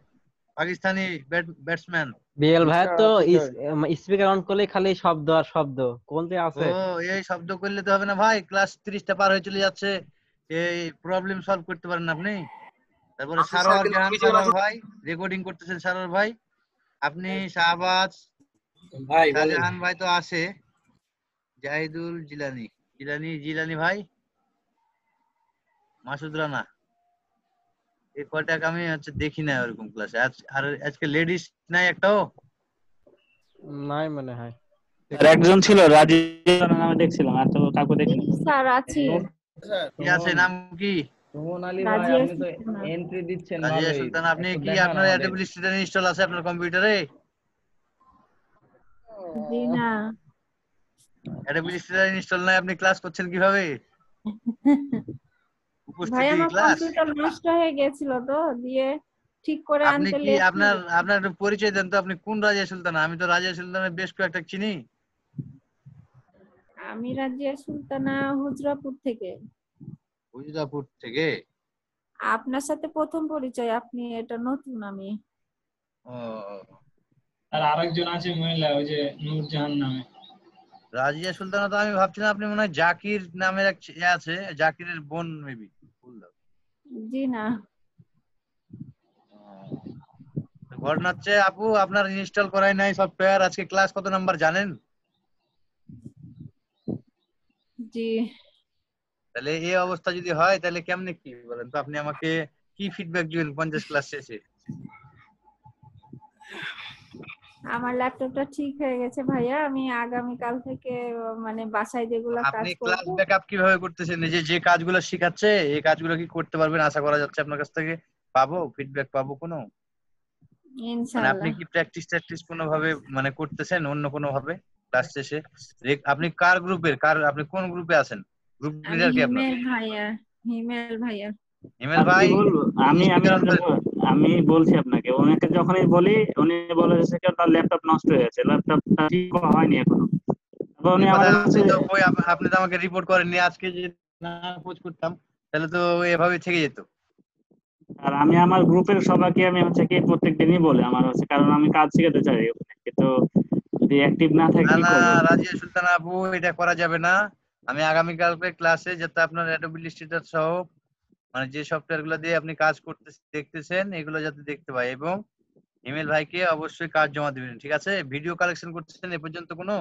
পাকিস্তানি ব্যাটসম্যান বিএল ভাই তো স্পিকার অন করলে খালি শব্দ আর শব্দ। কোনতে আছে? ও এই শব্দ করলে তো হবে না ভাই। ক্লাস তিরিশটা পার হয়ে চলে যাচ্ছে। এই প্রবলেম সলভ করতে পারেন না আপনি। তারপরে আচ্ছা, সারোয়ার জাহান সারোয়ার ভাই রেকর্ডিং করতেছেন সারোয়ার ভাই। আপনি শাহবাজ ভাই শাহজাহান ভাই তো আছে। জাহিদুল জিলানি। জিলানি জিলানি ভাই। মাসুদ রানা এই কয়টাকে আমি হচ্ছে দেখি না ওরকম ক্লাসে আর আজকে লেডিস নাই একটাও? নাই মনে হয়। আর একজন ছিল রাজীব নামে দেখছিলাম আর তো কাউকে দেখিনি স্যার আছি। কি আছে নাম কি? সুমন আলী ভাই আপনি তো এন্ট্রি দিচ্ছেন সুলতান আপনি কি আপনার। অ্যাডোবি স্টুডেন্ট ইনস্টল আছে আপনার কম্পিউটারে জি না। অ্যাডোবি স্টুডেন্ট ইনস্টল নাই আপনি ক্লাস করছেন কীভাবে? ভাই আমার কম্পিউটার নষ্ট হয়ে গেছিল তো দিয়ে ঠিক করে আপনি কি আপনার আপনার একটু পরিচয় দেন তো আপনি কোন রাজিয়া সুলতানা? আমি তো রাজিয়া সুলতানের বেশ কয়েকটা চিনি। আমি রাজিয়া সুলতানা হুজরাপুর থেকে। হুজরাপুর থেকে? আপনার সাথে প্রথম পরিচয় আপনি এটা নতুন আমি। ও আর আরেকজন আছে মহিলা ওই যে নূরজাহান নামে। রাজিয়া সুলতানা তো আমি ভাবছিলাম আপনি মনে হয় জাকির নামের এক এ আছে জাকিরের বোন মেবি জি না। ঘটনা হচ্ছে আপু আপনার ইনস্টল করাই নাই সফটওয়্যার আজকে ক্লাস কত নাম্বার জানেন? জি। তাহলে এই অবস্থা যদি হয় তাহলে কেমনে কি বলেন তো? আপনি আমাকে কি ফিডব্যাক দিবেন পঞ্চাশ ক্লাস শেষে? আমার ল্যাপটপটা ঠিক হয়ে গেছে ভাইয়া। আমি আগামী কাল থেকে মানে বাসায় যেগুলো কাজ আপনি ক্লাস ব্যাকআপ কীভাবে করতেছেন? যে যে কাজগুলো শিখাচ্ছে এই কাজগুলো কি করতে পারবেন আশা করা যাচ্ছে আপনার কাছ থেকে? পাবো? ফিডব্যাক পাবো কোনো? মানে ইনশাআল্লাহ। আপনি কি প্র্যাকটিস ট্র্যাকটিস কোনো ভাবে মানে করতেছেন অন্য কোনো ভাবে ক্লাস শেষে আপনি কার গ্রুপের কার আপনি কোন গ্রুপে আছেন? গ্রুপ লিডার কি আপনার? হিমেল ভাইয়া হিমেল ভাইয়া। ইমেল ভাই? আমি আমি আমি বলছি আপনাকে ওনাকে যখনই বলি উনি বলে যে "স্যার, তার ল্যাপটপ নষ্ট হয়ে গেছে ল্যাপটপটা ঠিক হয়নি এখনও। উনি আপনি তো আমাকে রিপোর্ট করেননি আজকে যে না খোঁজ করতাম তাহলে তো এভাবে থেকে যেত। আর আমি আমার গ্রুপের সবাইকে আমি হচ্ছে কি প্রত্যেক দিনই বলে আমার হচ্ছে কারণ আমি কাজ শিখাতে চাই ওখানে তো যদি অ্যাক্টিভ না থাকে না রাজিয়া সুলতান আপু এটা করা যাবে না। আমি আগামী কালকে ক্লাসে যাতে আপনার অ্যাডোবি ইলাস্ট্রেটর সহ মানে যে সফটওয়্যারগুলো দিয়ে আপনি কাজ করতে দেখতেছেন এগুলো যাতে দেখতে পাই এবং ইমেল ভাইকে অবশ্যই কাজ জমা দিবেন ঠিক আছে? ভিডিও কালেকশন করতেছেন এ পর্যন্ত কোনো?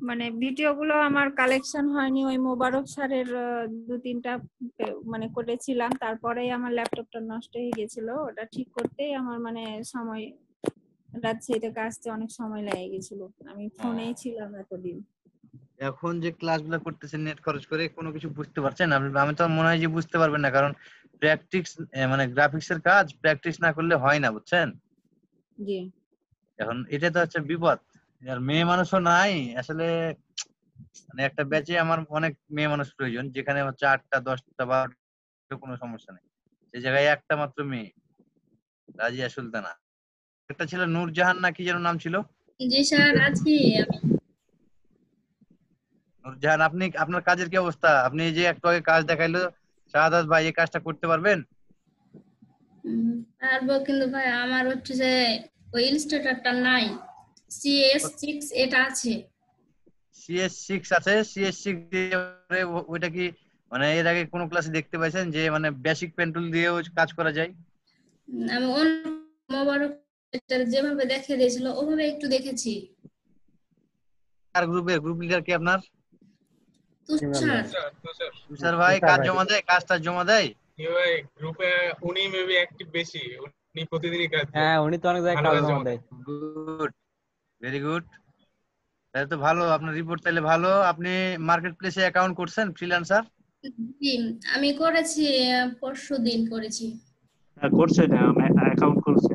মানে ভিডিও গুলো আমার কালেকশন হয়নি ওই মোবারক স্যারের দু তিনটা মানে করেছিলাম তারপরে আমার ল্যাপটপটা নষ্ট হয়ে গেছিল ওটা ঠিক করতেই আমার মানে সময় রাত সেটাকে আসতে অনেক সময় লেগে গেছিল আমি ফোনেই ছিলাম এতদিন। এখন যে ক্লাসগুলো করতেছেন নেট খরচ করে কোনো কিছু বুঝতে পারছেন? আপনি আমি তো মনে হয় যে বুঝতে পারবেন না কারণ প্র্যাকটিস মানে গ্রাফিক্স এর কাজ প্র্যাকটিস না করলে হয় না বুঝছেন? জি। এখন এটা তো হচ্ছে বিপদ। আর মেয়ে মানুষও নাই আসলে মানে একটা ব্যাচে আমার অনেক মেয়ে মানুষ প্রয়োজন যেখানে হচ্ছে আটটা দশটা বারোটা কোনো সমস্যা নেই। সেই জায়গায় একটা মাত্র মেয়ে রাজিয়া সুলতানা। একটা ছিল নূরজাহান না কি যেন নাম ছিল? জি স্যার আছি নূরজাহান আপনি আপনার কাজের কি অবস্থা? আপনি যে একটু আগে কাজ দেখাইলো শাহাদাত ভাই এই কাজটা করতে পারবেন? পারব কিন্তু ভাই আমার হচ্ছে যে ওই ইনস্টিটিউটটা নাই। সিএস সিক্স এটা আছে। সিএস সিক্স আছে। সিএস সিক্স ওইটা কি মানে এর আগে কোনো ক্লাসে দেখতে পাইছেন যে মানে বেসিক পেন্টুল দিয়েও কাজ করা যায়? আমি অন্য মোবারক যেভাবে দেখে দিয়েছিল ওভাবে একটু দেখেছি। আর গ্রুপের গ্রুপ লিডার কি আপনার? তুষার। তুষার। ভাই কাজ জমা দেয়? কাজটা জমা দেয়? ভাই গ্রুপে উনি মেবি অ্যাক্টিভ বেশি উনি প্রতিদিনই কাজ হ্যাঁ উনি তো অনেক জায়গায় কাজ জমা দেয়। গুড ভেরি গুড তাহলে তো ভালো আপনার রিপোর্ট তাহলে ভালো। আপনি মার্কেট প্লেসে অ্যাকাউন্ট করছেন ফ্রিল্যান্সার আমি করেছি পরশু দিন করেছি। হ্যাঁ, করছে অ্যাকাউন্ট করছে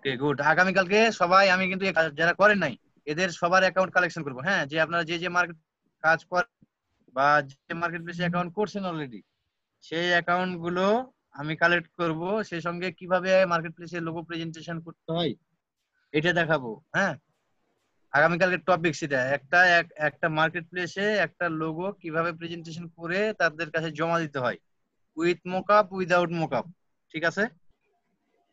ওকে গুড আগামীকালকে সবাই, আমি কিন্তু যারা করেন নাই, এদের সবার অ্যাকাউন্ট কালেকশন করব। হ্যাঁ যে আপনারা যে যে মার্কেট কাজ করেন বা যে মার্কেট প্লেসে অ্যাকাউন্ট করছেন অলরেডি সেই অ্যাকাউন্টগুলো আমি কালেক্ট করব। সেই সঙ্গে কীভাবে মার্কেট প্লেসে লোগো প্রেজেন্টেশন করতে হয়, এটা দেখাবো। হ্যাঁ আগামীকালকে টপিক সেটা একটা, এক- একটা মার্কেট প্লেসে একটা লোগো কীভাবে প্রেজেন্টেশন করে তাদের কাছে জমা দিতে হয়। উইথ মোকআপ উইদাউট মোকআপ ঠিক আছে?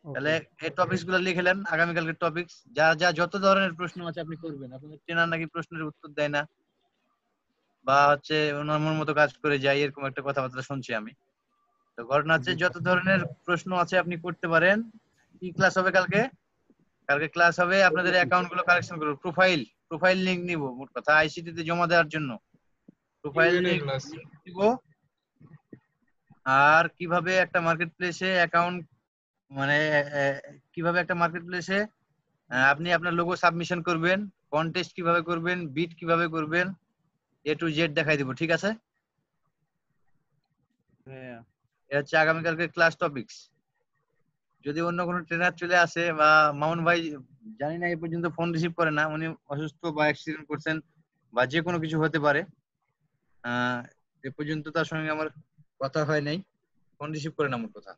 তাহলে এই টপিকসগুলো লিখলেন আগামীকালকে টপিকস যা যা যত ধরনের প্রশ্ন আছে আপনি করবেন। আপনাদের ট্রেনার নাকি প্রশ্নের উত্তর দেয় না। বা হচ্ছে ওনার মন মতো কাজ করে যায় এরকম একটা কথাবার্তা শুনছি আমি। তো ঘটনা হচ্ছে যত ধরনের প্রশ্ন আছে আপনি করতে পারেন। কি ক্লাস হবে কালকে? কালকে ক্লাস হবে আপনাদের অ্যাকাউন্টগুলো কালেকশন করব প্রোফাইল প্রোফাইল লিংক নিব মোট কথা। আইসিটি তে জমা দেওয়ার জন্য। Profile link class। আর কীভাবে একটা মার্কেট প্লেসে অ্যাকাউন্ট মানে কীভাবে একটা মার্কেট প্লেসে আপনি আপনার লোগো সাবমিশন করবেন কন্টেস্ট কীভাবে করবেন বিট কীভাবে করবেন এ টু জেড দেখাই দিব ঠিক আছে? এ হচ্ছে আগামীকালকে ক্লাস টপিকস যদি অন্য কোনো ট্রেনার চলে আসে বা মামুন ভাই জানি না এই পর্যন্ত ফোন রিসিভ করে না উনি অসুস্থ বা অ্যাক্সিডেন্ট করছেন বা যে কোনো কিছু হতে পারে এ পর্যন্ত তার সঙ্গে আমার কথা হয় নাই। ফোন রিসিভ করে না আমার কথা।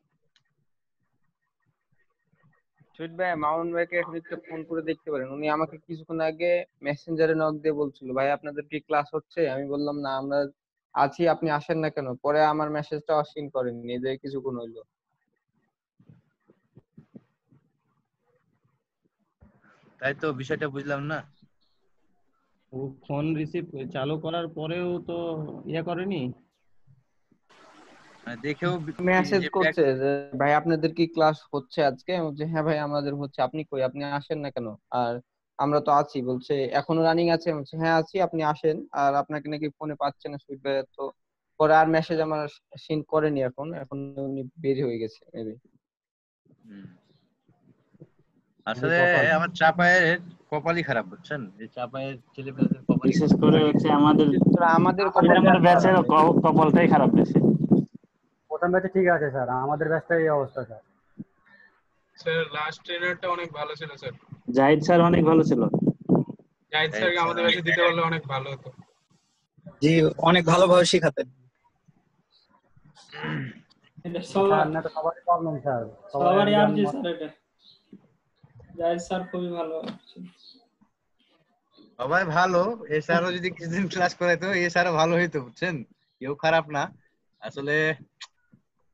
সুইট ভাই মামুন ভাইকে এখন একটু ফোন করে দেখতে পারেন। উনি আমাকে কিছুক্ষণ আগে মেসেঞ্জারে নক দিয়ে বলছিল ভাই আপনাদের কি ক্লাস হচ্ছে? আমি বললাম না আমরা আছি আপনি আসেন না কেন? পরে আমার মেসেজটা অসীন করেননি যে কিছুক্ষণ হইল। তাই তো বিষয়টা বুঝলাম না। ও ফোন রিসিভ চালু করার পরেও তো ইয়ে করেনি? দেখেও মেসেজ করছে যে ভাই আপনাদের কি ক্লাস হচ্ছে আজকে? হ্যাঁ ভাই আমাদের হচ্ছে। আপনি কই? আপনি আসেন না কেন? আর আমরা তো আছি। বলছে এখনও রানিং আছে? বলছি হ্যাঁ আছি। আপনি আসেন। আর আপনাকে নাকি ফোনে পাচ্ছে না সুইট ভাই তো পরে আর মেসেজ আমার সিন করেনি এখন। এখন উনি বের হয়ে গেছে মেবি আসলে আমার চাপায়ের কপালই খারাপ বুঝছেন? এই চাপায়ের ছেলেপেলেদের কপালই বিশেষ করে হচ্ছে আমাদের আমাদের আমাদের ব্যাচের কপালটাই খারাপ বেশি। প্রথম ব্যাচে ঠিক আছে স্যার আমাদের ব্যাচটাই এই অবস্থা স্যার স্যার লাস্ট ট্রেনারটা অনেক ভালো ছিল স্যার জাহিদ স্যার অনেক ভালো ছিল। জাহিদ স্যারকে আমাদের কাছে দিতে পারলে অনেক ভালো হতো। জি অনেক ভালোভাবে শেখাতেন। স্যার সবারই প্রবলেম স্যার সবারই স্যার এটা। জাহিদ স্যার খুবই ভালো সবাই ভালো। এ স্যারও যদি কিছুদিন ক্লাস করাইতো এ স্যারও ভালো হইতো বুঝছেন? কেউ খারাপ না। আসলে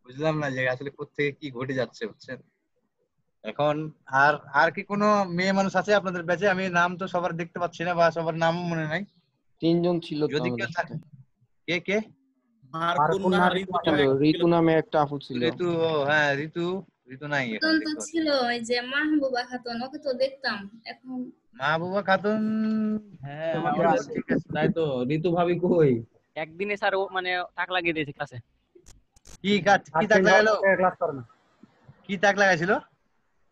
বুঝলাম না যে আসলে কোত্থেকে কি ঘটে যাচ্ছে বুঝছেন? এখন আর আর কি কোনো মেয়ে মানুষ আছে আপনাদের ব্যাচে? আমি নাম তো সবার দেখতে পাচ্ছি না বা সবার নামও মনে নাই। তিনজন ছিল যদি কেউ থাকে কে কে? ঋতু নামে একটা আপু ছিল। ঋতু হ্যাঁ ঋতু ঋতু নাই এখন তো ছিল ওই যে মাহবুবা খাতুন ওকে তো দেখতাম। এখন মাহবুবা খাতুন হ্যাঁ ঠিক আছে। তাই তো। ঋতু ভাবি কই? একদিনে স্যার ও মানে তাক লাগিয়ে দিয়েছে ক্লাসে কি কি তাক লাগাইলো? ক্লাস করে না কি তাক লাগাইছিল?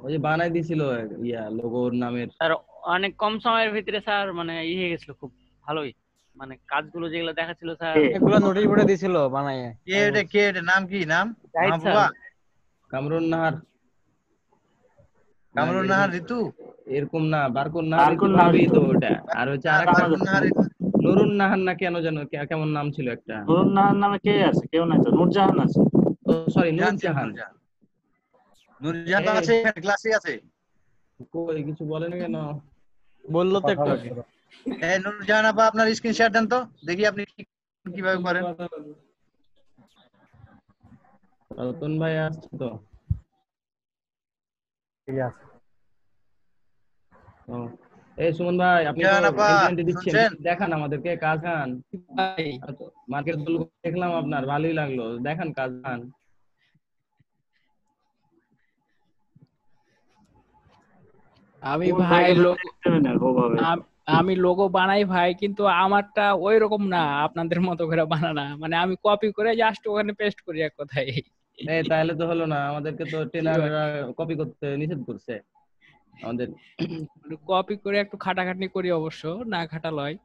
ওই যে বানাই দিছিল ইয়া লোগোর নামের। স্যার অনেক কম সময়ের ভিতরে স্যার মানে ই হয়ে গেছিল খুব ভালোই। মানে কাজগুলো যেগুলো দেখাচ্ছিল স্যার। এগুলো নোটিশ বোর্ডে দিছিল বানাইয়ে কে এটা কে এটা নাম কি? নাম? মাহবুবা কামরুন নাহার। কামরুন নাহার ঋতু? এরকম না বারকুন নাহার বারকুন ঋতু নাহার তো ঋতু। ওটা আর হচ্ছে আর নাহার ঋতু। নুরুন নাহান না কেন যেন কেমন নাম ছিল একটা? নুরুন নাহান নামে কে আছে? কেউ নাই তো। নূরজাহান আছে। Oh sorry Nurjahan Nurjahan. নূরজাহান আছে এখানে ক্লাসে আছে। কই কিছু বলেন কেন? বলল তো একটু। আগে। এই নূরজাহান আপা আপনার স্ক্রিন শেয়ার দেন তো। দেখি আপনি কীভাবে করেন। রতন ভাই আসছে তো? ঠিক আছে। ও। এই সুমন ভাই আপনি দিচ্ছেন। দেখান আমাদেরকে কাজ খান মার্কেট দেখলাম আপনার ভালোই লাগল। দেখান কাজ খান আমি ভাই আমি লোগো বানাই ভাই কিন্তু আমারটা ওই রকম না আপনাদের মতো করে বানানা। মানে আমি কপি করে জাস্ট ওখানে পেস্ট করি এক কথায়। তাহলে তো হলো না আমাদেরকে তো টেলাররা কপি করতে নিষেধ করছে। আমাদের কপি করে একটু খাটাখাটনি করি অবশ্য না খাটা লয়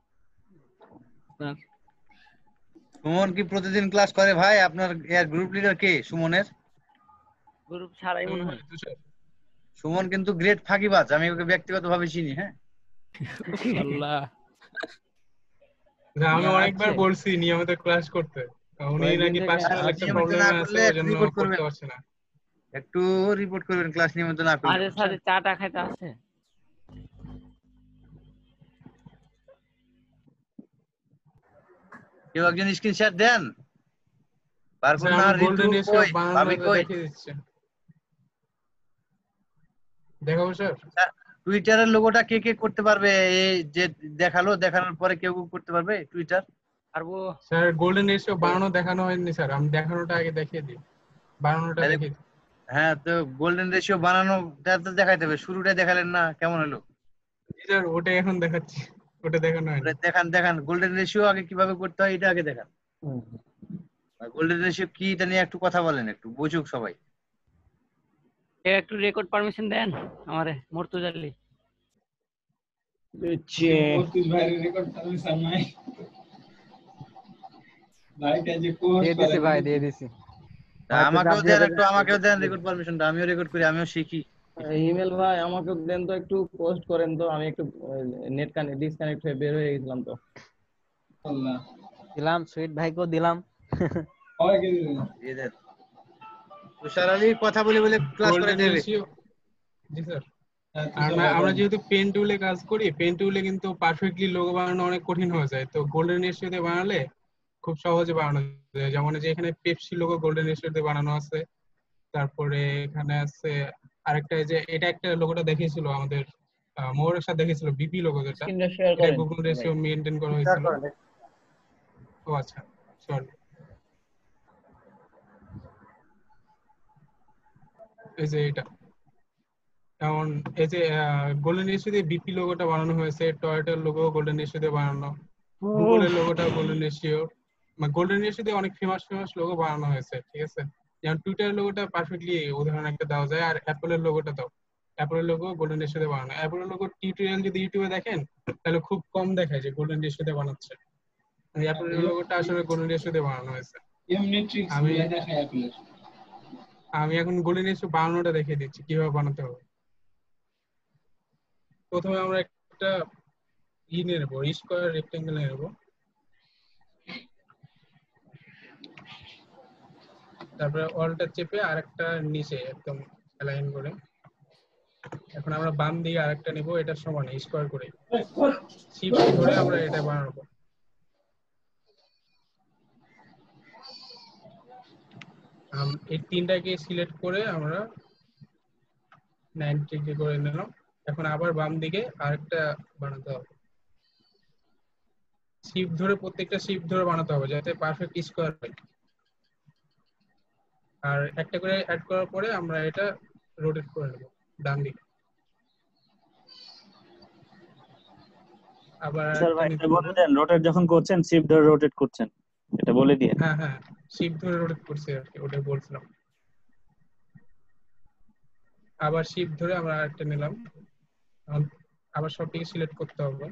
সুমন কি প্রতিদিন ক্লাস করে ভাই? আপনার এর গ্রুপ লিডার কে? সুমনের? গ্রুপ ছাড়াই মনে হয়। সুমন কিন্তু গ্রেট ফাঁকিবাজ আমি ওকে ব্যক্তিগতভাবে চিনি হ্যাঁ? আল্লাহ। না, আমি অনেকবার বলছি নিয়মিত ক্লাস করতে। উনি নাকি পার্সোনাল একটা প্রবলেম আছে ওই জন্য করতে পারছে না। একটু রিপোর্ট করবেন ক্লাস নিয়মিত না করলে মাঝে সাথে চাটা খাইতে আসে কেউ একজন স্ক্রিন শেয়ার দেন স্যার, না আমি ratio কই? বানানো কই? দেখাবো স্যার? টুইটারের লোগোটা কে কে করতে পারবে? এই যে দেখাল দেখানোর পরে কেউ কেউ করতে পারবে টুইটার পারব স্যার গোল্ডেন রেশিও বানানো দেখানো হয়নি স্যার। আমি দেখানোটা আগে দেখিয়ে দিই। বানানোটা দেখিয়ে দিই। হ্যাঁ তো গোল্ডেন রেশিও বানানোটা তো দেখাইতে হবে। শুরুটা দেখালেন না কেমন হলো? স্যার ওটাই এখন দেখাচ্ছি ওটা দেখানো ওটা দেখান দেখান। গোল্ডেন রেশিও আগে কীভাবে করতে হয় এটা আগে দেখান। গোল্ডেন রেশিও কি এটা নিয়ে একটু কথা বলেন একটু বুঝুক সবাই। এ একটু রেকর্ড পারমিশন দেন আমারে মর্তুজালি মর্তুজ ভাইয়ের রেকর্ড স্যার নাই। ভাইটা যে কোর্স দিয়ে দিছি ভাই দিয়ে দিছি। আমাকেও দেন একটু আমাকেও দেন রেকর্ড পারমিশনটা আমিও রেকর্ড করি আমিও শিখি। ইমেল ভাই আমাকে দেন তো একটু পোস্ট করেন তো আমি একটু নেট কানেক্ট ডিসকানেক্ট হয়ে বের হয়ে গেছিলাম তো। আল্লাহ। দিলাম সুইট ভাইকেও দিলাম। তুষার আলী কথা বলে বলে ক্লাস করে গোল্ডেন দেবে জি স্যার আমরা আমরা যেহেতু পেন টুলে কাজ করি পেন টুলে কিন্তু পারফেক্টলি লোগো বানানো অনেক কঠিন হয়ে যায়। তো গোল্ডেন রেশিওতে বানালে খুব সহজে বানানো যায়। যেমন যে এখানে পেপসি লোগো গোল্ডেন রেশিওতে বানানো আছে। তারপরে এখানে আছে আরেকটা এই যে এটা একটা লোগোটা দেখিয়েছিল আমাদের মোহরের সাথে দেখিয়েছিল বিপি লোগো যেটা। এটা গুগল রেশিও মেনটেন করা হয়েছিল। ও আচ্ছা সরি এই যে এটা। যেমন এই যে গোল্ডেন রেশিও দিয়ে বিপি লোগোটা বানানো হয়েছে টয়োটার লোগো গোল্ডেন রেশিও দিয়ে বানানো। গুগলের লোগোটা গোল্ডেন রেশিও গোল্ডেন রেশিও দিয়ে অনেক ফেমাস ফেমাস লোগো বানানো হয়েছে ঠিক আছে? যেমন টুইটার লোগোটা পারফেক্টলি উদাহরণ একটা দেওয়া যায় আর অ্যাপলের লোগোটা দাও। অ্যাপলের লোগো গোল্ডেন রেশিও দিয়ে বানানো। অ্যাপলের লোগো টিউটোরিয়াল যদি ইউটিউবে দেখেন তাহলে খুব কম দেখায় যে গোল্ডেন রেশিও দিয়ে বানাচ্ছে। অ্যাপলের লোগোটা আসলে গোল্ডেন রেশিও দিয়ে বানানো হয়েছে। আমি আমি এখন গোল্ডেন রেশিও বানানোটা দেখিয়ে দিচ্ছি কীভাবে বানাতে হবে। প্রথমে আমরা একটা ই নেব স্কোয়ার রেক্টেঙ্গেল নিয়ে নেব। তারপরে অলটা চেপে আরেকটা নিচে একদম অ্যালাইন করে। এখন আমরা বাম দিকে আরেকটা নেব, এটা সমান স্কোয়ার করে। শিফট ধরে আমরা এটা বানাবো। এই তিনটাকে সিলেক্ট করে আমরা নাইনটি ডিগ্রি করে নিলাম। এখন আবার বাম দিকে আরেকটা বানাতে হবে। শিফট ধরে প্রত্যেকটা শিফট ধরে বানাতে হবে, যাতে পারফেক্ট স্কোয়ার হয়। আর একটা করে অ্যাড করার পরে আমরা এটা রোটেট করে নেব ডান দিকে। আবার স্যার ভাই এটা বলে দেন রোটেট যখন করছেন শিফট ধরে রোটেট করছেন। এটা বলে দিয়ে। হ্যাঁ হ্যাঁ শিফট ধরে রোটেট করছি আর কি ওটাই বলছিলাম। আবার শিফট ধরে আমরা আরেকটা নিলাম। আবার সবটিকে সিলেক্ট করতে হবে।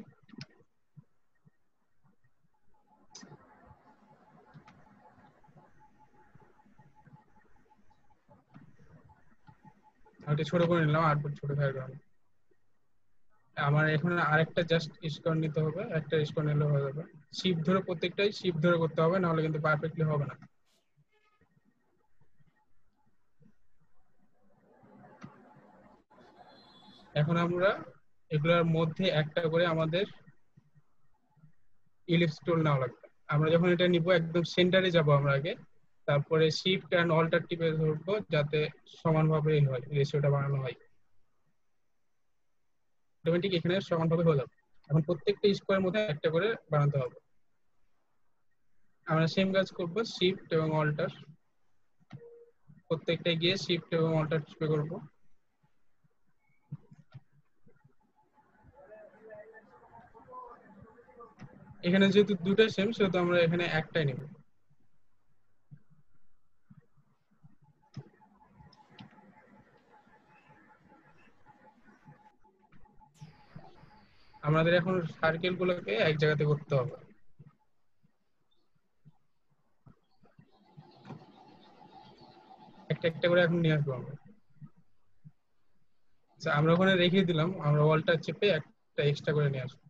ওটা ছোট করে নিলাম, আর ছোট কারণে আমার এখন আরেকটা জাস্ট স্কোর নিতে হবে, একটা স্কোর নিলে হয়ে যাবে। শিফট ধরে প্রত্যেকটাই শিফট ধরে করতে হবে, নাহলে কিন্তু পারফেক্টলি হবে না। এখন আমরা এগুলোর মধ্যে একটা করে আমাদের ইলিপস টুল নেওয়া লাগবে। আমরা যখন এটা নিব, একদম সেন্টারে যাব আমরা আগে। তারপরে শিফট অ্যান্ড অল্টার টিপে ধরবো যাতে সমানভাবে হয় রেশিওটা বানানো হয়। অটোমেটিক এখানে সমানভাবে হয়ে যাবে এখন প্রত্যেকটা স্কোয়ারের মধ্যে একটা করে বানাতে হবে। আমরা সেম কাজ করব শিফট এবং অল্টার প্রত্যেকটা গিয়ে শিফট এবং অল্টার টিপে করব। এখানে যেহেতু দুটো সেম সেহেতু আমরা এখানে একটাই নেব। আমাদের এখন সার্কেল গুলোকে এক জায়গাতে করতে হবে। একটা একটা করে এখন নিয়ে আসব আমরা। আচ্ছা আমরা ওখানে রেখে দিলাম, আমরা ওয়ালটা চেপে একটা এক্সট্রা করে নিয়ে আসব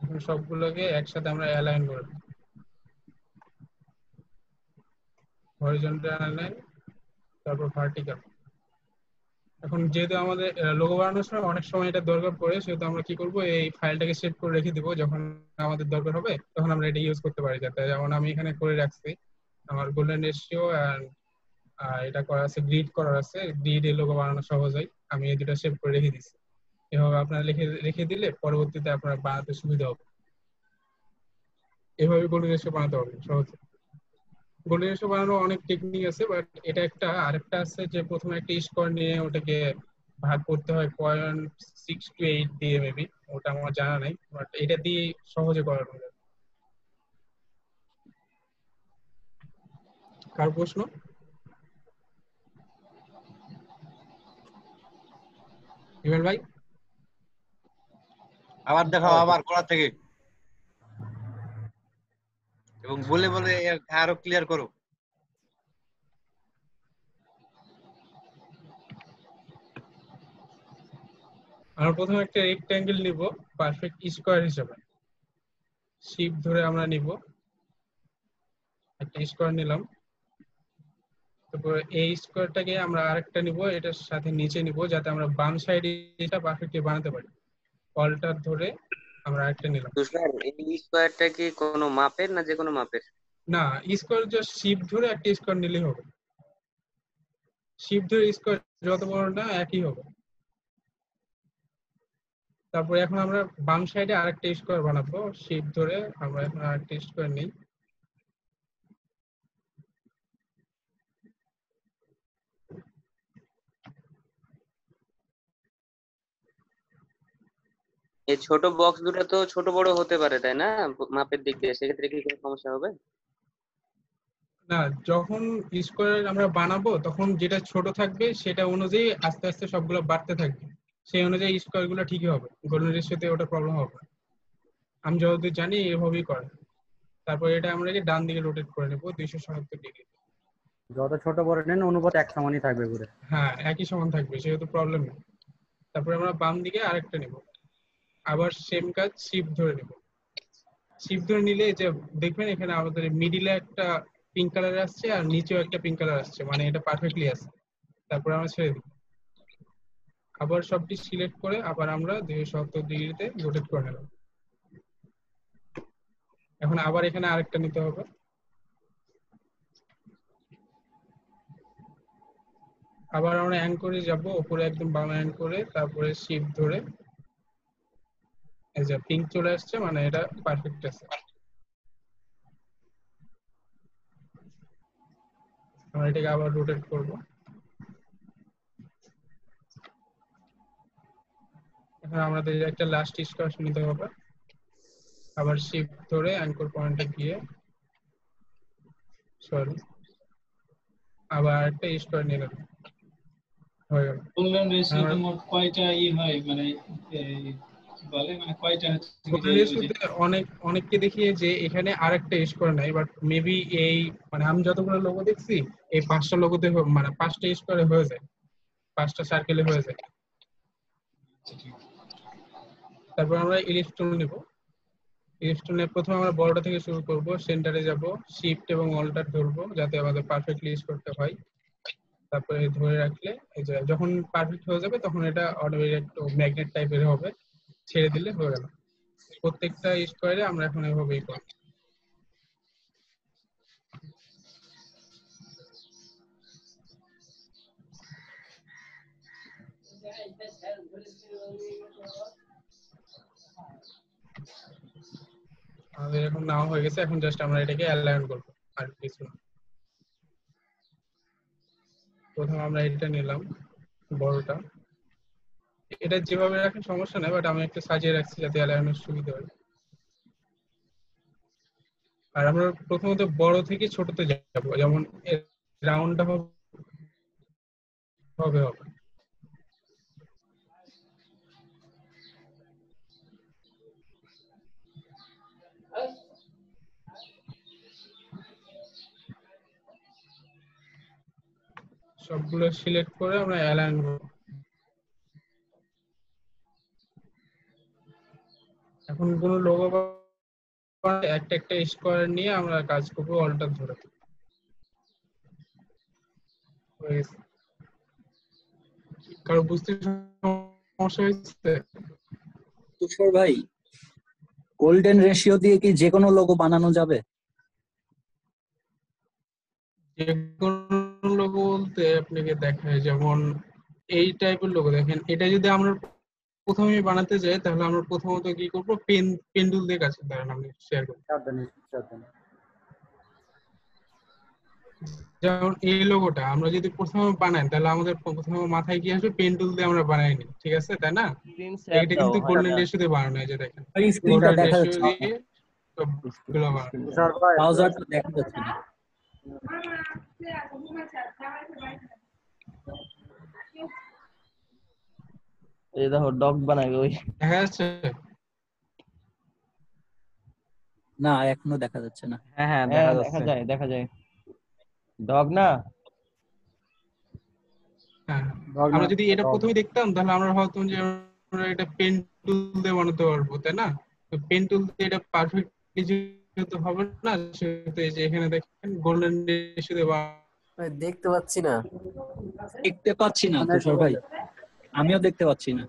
এখন সবগুলোকে একসাথে আমরা অ্যালাইন করে দেব হরিজন্টাল তারপর ভার্টিক্যাল এখন যেহেতু আমাদের লোগো বানানোর সময় অনেক সময় এটা দরকার পড়ে, সেহেতু আমরা কি করব, এই ফাইলটাকে সেভ করে রেখে দিব। যখন আমাদের দরকার হবে, তখন আমরা এটা ইউজ করতে পারি। যাতে যেমন আমি এখানে করে রাখছি, আমার গোল্ডেন রেশিও অ্যান্ড এটা করা আছে গ্রিড করা আছে। গ্রিড এর লোগো বানানো সহজ হয়। আমি এই দুটো সেভ করে রেখে দিচ্ছি। এভাবে আপনারা লিখে, রেখে দিলে পরবর্তীতে আপনার বানাতে সুবিধা হবে। এভাবে গোল্ডেন রেশিও বানাতে হবে সহজে। গোল্ডেন রেশিও বানানো অনেক টেকনিক আছে বাট এটা একটা আরেকটা আছে যে প্রথমে একটা স্কোর নিয়ে ওটাকে ভাগ করতে হয় পয়েন্ট সিক্স টু এইট দিয়ে মেবি ওটা আমার জানা নাই বাট এটা দিয়ে সহজে করানো যায় কার প্রশ্ন? ইমেল ভাই? আবার দেখাও আবার করা থেকে। এবং বলে বলে আরও ক্লিয়ার করো আমরা প্রথমে একটা রেক্ট্যাঙ্গেল নিব পারফেক্ট স্কোয়ার হিসেবে। শিপ ধরে আমরা নিব। একটা স্কোয়ার নিলাম। তারপর এই স্কোয়ারটাকে আমরা আরেকটা নিব, এটার সাথে নিচে নিব, যাতে আমরা বাম সাইডে এটা পারফেক্টলি বানাতে পারি। অল্টার ধরে আমরা আরেকটা নিলাম। তো স্যার এই স্কোয়ারটা কি কোনো মাপের না যে কোনো মাপের? না স্কোয়ার জাস্ট শিপ ধরে একটা স্কোয়ার নিলেই হবে। শিপ ধরে স্কোয়ার যত বড় না একই হবে। তারপরে এখন আমরা বাম সাইডে আরেকটা স্কোয়ার বানাবো। শিপ ধরে আমরা এখন আরেকটা স্কোয়ার নিই। এই ছোট বক্স দুটো তো ছোট বড় হতে পারে তাই না? মাপের দিক দিয়ে সেক্ষেত্রে কি কোনো সমস্যা হবে? না যখন স্কোয়ার আমরা বানাবো তখন যেটা ছোট থাকবে সেটা অনুযায়ী আস্তে আস্তে সবগুলো বাড়তে থাকবে। সেই অনুযায়ী স্কোয়ারগুলো ঠিকই হবে। গোল্ডেন রেশিওতে ওটা প্রবলেম হবে। আমি যতদূর জানি এভাবেই করে। তারপর এটা আমরা কি ডান দিকে রোটেট করে নেব দুইশো সত্তর ডিগ্রি। যত ছোট বড় নেন অনুপাত এক সমানই থাকবে ঘুরে হ্যাঁ একই সমান থাকবে সেহেতু প্রবলেম নেই। তারপরে আমরা বাম দিকে আরেকটা নেব। আবার সেম কাজ শিপ ধরে নেব। শিপ ধরে নিলে যে দেখবেন এখানে আমাদের মিডিলে একটা পিঙ্ক কালার আসছে আর নিচেও একটা পিঙ্ক কালার আসছে মানে এটা পারফেক্টলি আছে। তারপরে আমরা ছেড়ে দিই। আবার সবটি সিলেক্ট করে আবার আমরা দুইশো সত্তর ডিগ্রিতে রোটেট করে নেব। এখন আবার এখানে আরেকটা নিতে হবে। আবার আমরা অ্যাঙ্করে যাব উপরে একদম বাংলা বাম অ্যাঙ্করে তারপরে শিফট ধরে এই যে পিঙ্ক চলে আসছে মানে এটা পারফেক্ট আছে। আমরা এটাকে আবার রোটেট করব। এখন আমাদের একটা লাস্ট স্কোয়ার নিতে হবে। আবার শিফট ধরে অ্যাঙ্কর পয়েন্টে গিয়ে সরি আবার একটা স্কোয়ার নিলাম হয়ে গেল। কয়টা ই হয় মানে বলে মানে কয়টা অনেক অনেককে দেখিয়ে যে এখানে আরেকটা স্কোয়ার নাই বাট মেবি এই মানে আমি যতগুলো লোগো দেখছি এই পাঁচটা লোগোতে মানে পাঁচটা স্কোয়ারে হয়ে যায় পাঁচটা সার্কেলে হয়ে যায়। তারপর আমরা ইলিপস্টোন নেব। ইলিপস্টোনে প্রথমে আমরা বড়টা থেকে শুরু করব সেন্টারে যাব শিফট এবং অল্টার ধরবো যাতে আমাদের পারফেক্টলি ইউজ করতে হয়। তারপরে ধরে রাখলে যখন পারফেক্ট হয়ে যাবে তখন এটা অটোমেটিক একটু ম্যাগনেট টাইপের হবে। ছেড়ে দিলে হয়ে গেল। প্রত্যেকটা স্কোয়ারে আমরা এখন এভাবেই করব। আমাদের এখন নাও হয়ে গেছে, এখন জাস্ট আমরা এটাকে অ্যালাইন করব, আর কিছু না। প্রথমে আমরা এটা নিলাম, বড়টা। এটা যেভাবে রাখেন, সমস্যা নাই বাট আমি একটু সাজিয়ে রাখছি যাতে অ্যালাইনের সুবিধা হয়। আর আমরা প্রথমত বড় থেকে ছোটতে যাব, যেমন রাউন্ডটা হবে হবে হবে। সবগুলো সিলেক্ট করে আমরা অ্যালাইন করব। এখন কোনো লোগো একটা একটা স্কোয়ার নিয়ে আমরা কাজ করব অল্টার ধরে। কারও বুঝতে সমস্যা হয়েছে? তুষার ভাই গোল্ডেন রেশিও দিয়ে কি যে কোনো লোগো বানানো যাবে? যে কোনো লোগো বলতে আপনাকে দেখায় যেমন এই টাইপের লোগো দেখেন এটা যদি আমরা প্রথমে বানাতে যাই তাহলে আমরা প্রথমত কি করব? পেন পেন্ডুল দিয়ে কাছে দাঁড়ান আমি শেয়ার করি যেমন এই লোগোটা আমরা যদি প্রথমে বানাই তাহলে আমাদের প্রথমে মাথায় কি আসবে? পেন্ডুল দিয়ে আমরা বানাইনি ঠিক আছে? তাই না? এটা কিন্তু। গোল্ডেন রেশিও দিয়ে বানানো হয় যে দেখেন। গোল্ডেন দেখা রেশিও যাচ্ছে দিয়ে সবগুলো বানানো দেখা যাচ্ছে না এই দেখো ডগ বানাবে ওই। দেখা যাচ্ছে? না এখনও দেখা যাচ্ছে না। হ্যাঁ হ্যাঁ হ্যাঁ দেখা দেখা যায় দেখা যায়। ডগ না? হ্যাঁ। আমরা যদি এটা প্রথমে দেখতাম তাহলে আমরা ভাবতাম যে আমরা এটা পেন টুল দিয়ে বানাতে পারব তাই না? পেন টুল দিয়ে এটা পারফেক্টলি যেহেতু হবে না সেহেতু এই যে এখানে দেখেন গোল্ডেন রেশিও দিয়ে দেখতে পাচ্ছি না। দেখতে পাচ্ছি না তুষার ভাই। আমিও দেখতে পাচ্ছি না।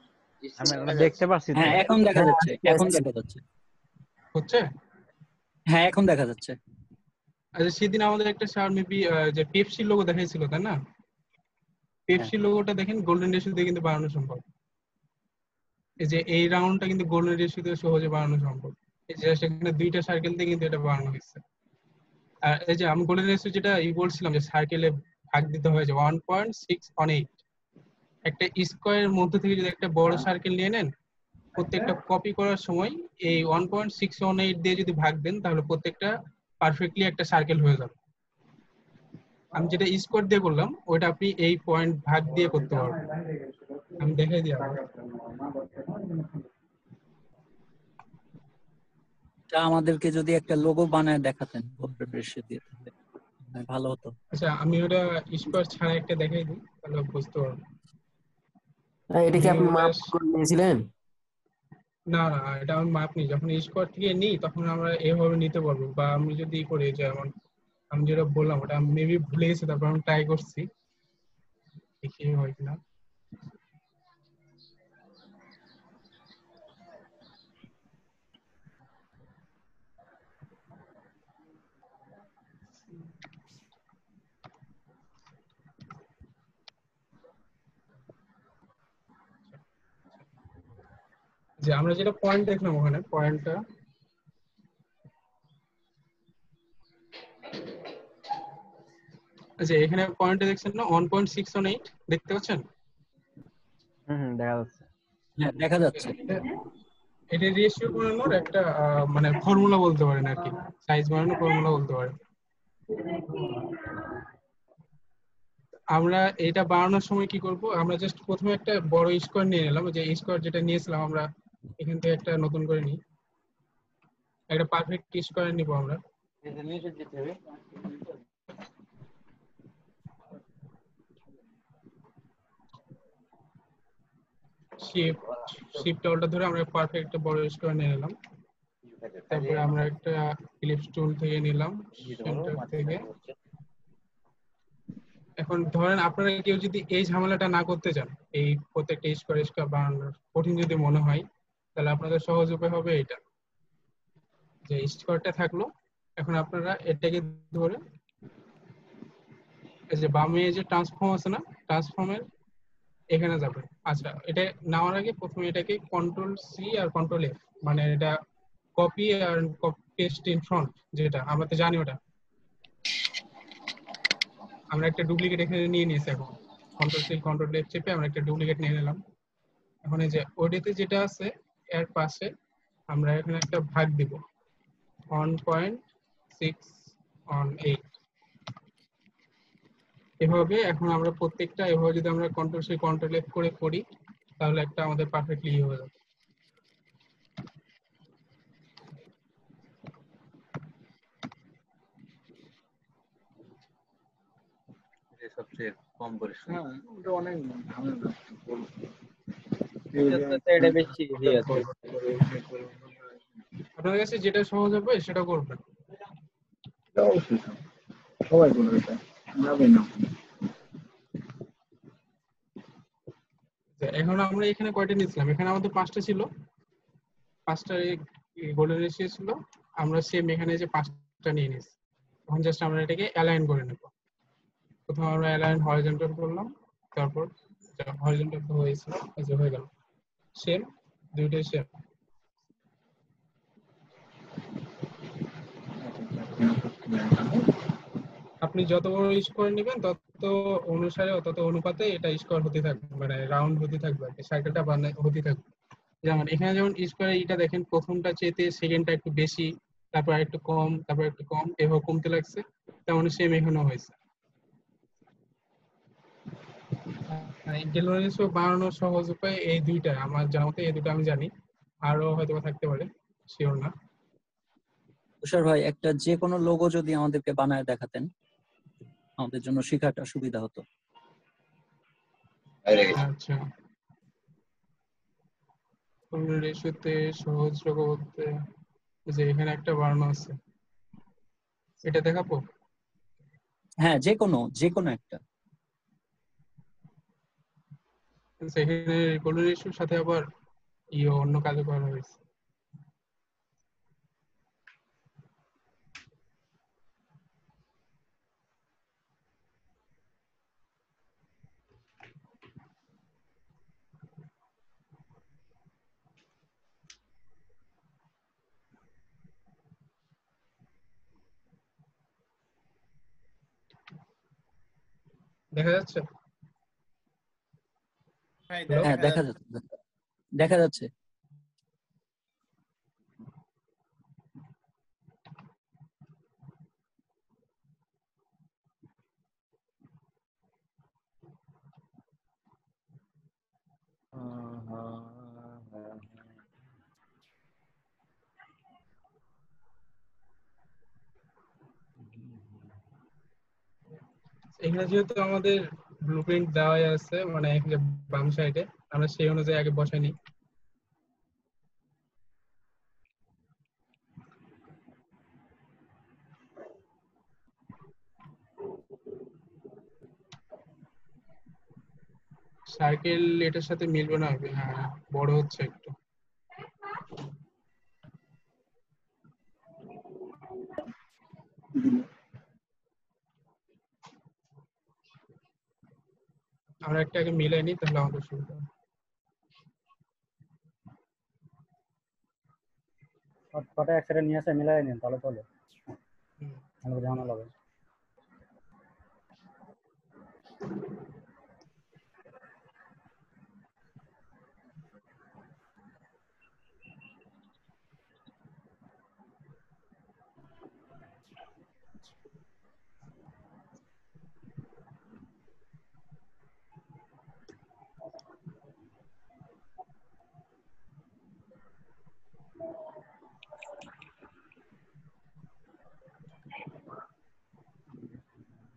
আমরা দেখতে পাচ্ছি হ্যাঁ এখন দেখা যাচ্ছে এখন দেখা যাচ্ছে। হচ্ছে? হ্যাঁ এখন দেখা যাচ্ছে। আচ্ছা সেদিন আমাদের একটা শাওমি যে পেপসি লোগো দেখাইছিল তাই না? পেপসি লোগোটা দেখেন গোল্ডেন রেশিও দিয়ে কিন্তু বানানো সম্ভব। এই যে এই রাউন্ডটা কিন্তু গোল্ডেন রেশিও দিয়ে সহজে বানানো সম্ভব। এই যে এখানে দুইটা সার্কেল দিয়ে কিন্তু এটা বানানো হয়েছে। আর এই যে আমি গোল্ডেন রেশিও যেটা ই বলছিলাম যে সার্কেলে ভাগ দিতে হয় যে one point six one eight একটা স্কোয়ারের মধ্যে থেকে যদি একটা বড় সার্কেল নিয়ে নেন প্রত্যেকটা কপি করার সময় এই one point six one eight দিয়ে যদি ভাগ দেন তাহলে প্রত্যেকটা পারফেক্টলি একটা সার্কেল হয়ে যাবে। আমি যেটা স্কোয়ার দিয়ে করলাম ওইটা আপনি এই পয়েন্ট ভাগ দিয়ে করতে পারবেন। আমি দেখাই দিই আপনাকে। তা আমাদেরকে যদি একটা লোগো বানায় দেখাতেন রেশিও দিয়ে তাহলে ভালো হতো। আচ্ছা আমি ওটা স্কোয়ার ছাড়া একটা দেখাই দিই তাহলে বুঝতে পারবেন। হ্যাঁ, এটা কি আপনি মাপ করে নিয়েছিলেন? না না এটা আমি মাপ নিই। যখন স্কোয়ার থেকে নিই তখন আমরা এভাবে নিতে পারব। বা আমি যদি ই করি যেমন আমি যেটা বললাম ওটা মেবি ভুলে গেছি তারপর আমি ট্রাই করছি। দেখি হয় কিনা। যে আমরা যেটা পয়েন্ট দেখলাম ওখানে পয়েন্টটা আচ্ছা এখানে পয়েন্টটা দেখছেন না? One point six one eight দেখতে পাচ্ছেন? হুম হুম দেখা যাচ্ছে। হ্যাঁ দেখা যাচ্ছে। এটা রেশিও বানানোর একটা আহ, মানে ফর্মুলা বলতে পারেন আর কি। সাইজ বানানোর ফর্মুলা বলতে পারেন। আমরা এটা বানানোর সময় কি করব? আমরা জাস্ট প্রথমে একটা বড় স্কোয়ার নিয়ে নিলাম। যে স্কোয়ার যেটা নিয়েছিলাম আমরা এখান থেকে একটা নতুন করে নিই। একটা পারফেক্ট স্কোয়ার নিব আমরা। শিফট শিফট অলটা ধরে আমরা পারফেক্ট একটা বড় স্কোয়ার নিয়ে নিলাম। তারপরে আমরা একটা ইলিপস টুল থেকে নিলাম সেন্টার থেকে। এখন ধরেন আপনারা কেউ যদি এই ঝামেলাটা না করতে চান, এই প্রত্যেকটা স্কোয়ার স্কোয়ার বানানোর কঠিন যদি মনে হয় তাহলে আপনাদের সহজ উপায় হবে এটা যে স্কোয়ারটা থাকল, এখন আপনারা এটাকে ধরে এই যে বামে যে ট্রান্সফর্ম আছে না ট্রান্সফর্মের এখানে যাবে আচ্ছা এটা নেওয়ার আগে প্রথমে এটাকে কন্ট্রোল সি আর কন্ট্রোল এফ মানে এটা কপি আর পেস্ট ইন ফ্রন্ট যেটা, আমরা তো জানি ওটা। আমরা একটা ডুপ্লিকেট এখানে নিয়ে নিয়েছি এখন। কন্ট্রোল সি কন্ট্রোল এফ চেপে আমরা একটা ডুপ্লিকেট নিয়ে নিলাম। এখন এই যে ওডিতে যেটা আছে এর পাশে আমরা এখানে একটা ভাগ দিব। One point six one eight এভাবে এখন আমরা প্রত্যেকটা এভাবে যদি আমরা কন্ট্রোল সি কন্ট্রোল এফ করে করি তাহলে একটা আমাদের পারফেক্টলি ইয়ে হয়ে যাবে। সবচেয়ে কম পরিশ্রম। হ্যাঁ ওটা অনেক ঝামেলা এটা বেশি ইজি আছে আপনার কাছে যেটা সহজ হবে সেটা করবেন। অবশ্যই সবাই করবে এটা। যাবে না এখন আমরা এখানে কয়টা নিয়েছিলাম? এখানে আমাদের পাঁচটা ছিল। পাঁচটা গোল্ডেন রেশিও ছিল আমরা সেম এখানে যে পাঁচটা নিয়ে নিয়েছি। এখন জাস্ট আমরা এটাকে অ্যালাইন করে নেব। প্রথমে আমরা অ্যালাইন হরিজন্টাল করলাম। তারপর হরিজন্টাল হয়েছিল হয়ে গেল। সেম দুইটাই সেম আপনি যত বড় স্কোয়ার নেবেন, তত অনুসারে, তত অনুপাতে এটা স্কোয়ার হতে থাকবে মানে রাউন্ড হতে থাকবে আর কি হতে থাকবে। যেমন এখানে যেমন স্কোয়ার এটা দেখেন, প্রথমটা চেতে সেকেন্ডটা একটু বেশি, তারপর একটু কম, তারপর একটু কম, এভাবে কমতে লাগছে, তেমন সেম এখানেও হয়েছে। ডেলিভারি বানানোর সহজ উপায় এই দুইটা আমার জানা মতে এই দুটো আমি জানি। আরও হয়তো থাকতে পারে শিওর না। তুষার ভাই একটা যে কোনো লোগো যদি আমাদেরকে বানায় দেখাতেন আমাদের জন্য শেখাটা সুবিধা হতো। আচ্ছা। সহজ লোগো বলতে যে এখানে একটা বানানো আছে। এটা দেখাবো? হ্যাঁ যে কোনো যে কোনো একটা। এখানে গোল্ডেন রেশিওর সাথে আবার ইয়ে অন্য কাজও করা হয়েছে। দেখা যাচ্ছে? হ্যাঁ দেখা যাচ্ছে দেখা যাচ্ছে। এখানে যেহেতু আমাদের ব্লুপ্রিন্ট দেওয়াই আছে মানে বাম সাইডে আমরা সেই অনুযায়ী আগে বসাই নিই। সাইকেল এটার সাথে মিলবে না হ্যাঁ বড় হচ্ছে একটু। একটা আগে মিলাই নিই তাহলে আমাদের সুবিধা। কটা একসাথে নিয়ে আসে মিলাই নিন তাহলে চলে। ঝামেলা হবে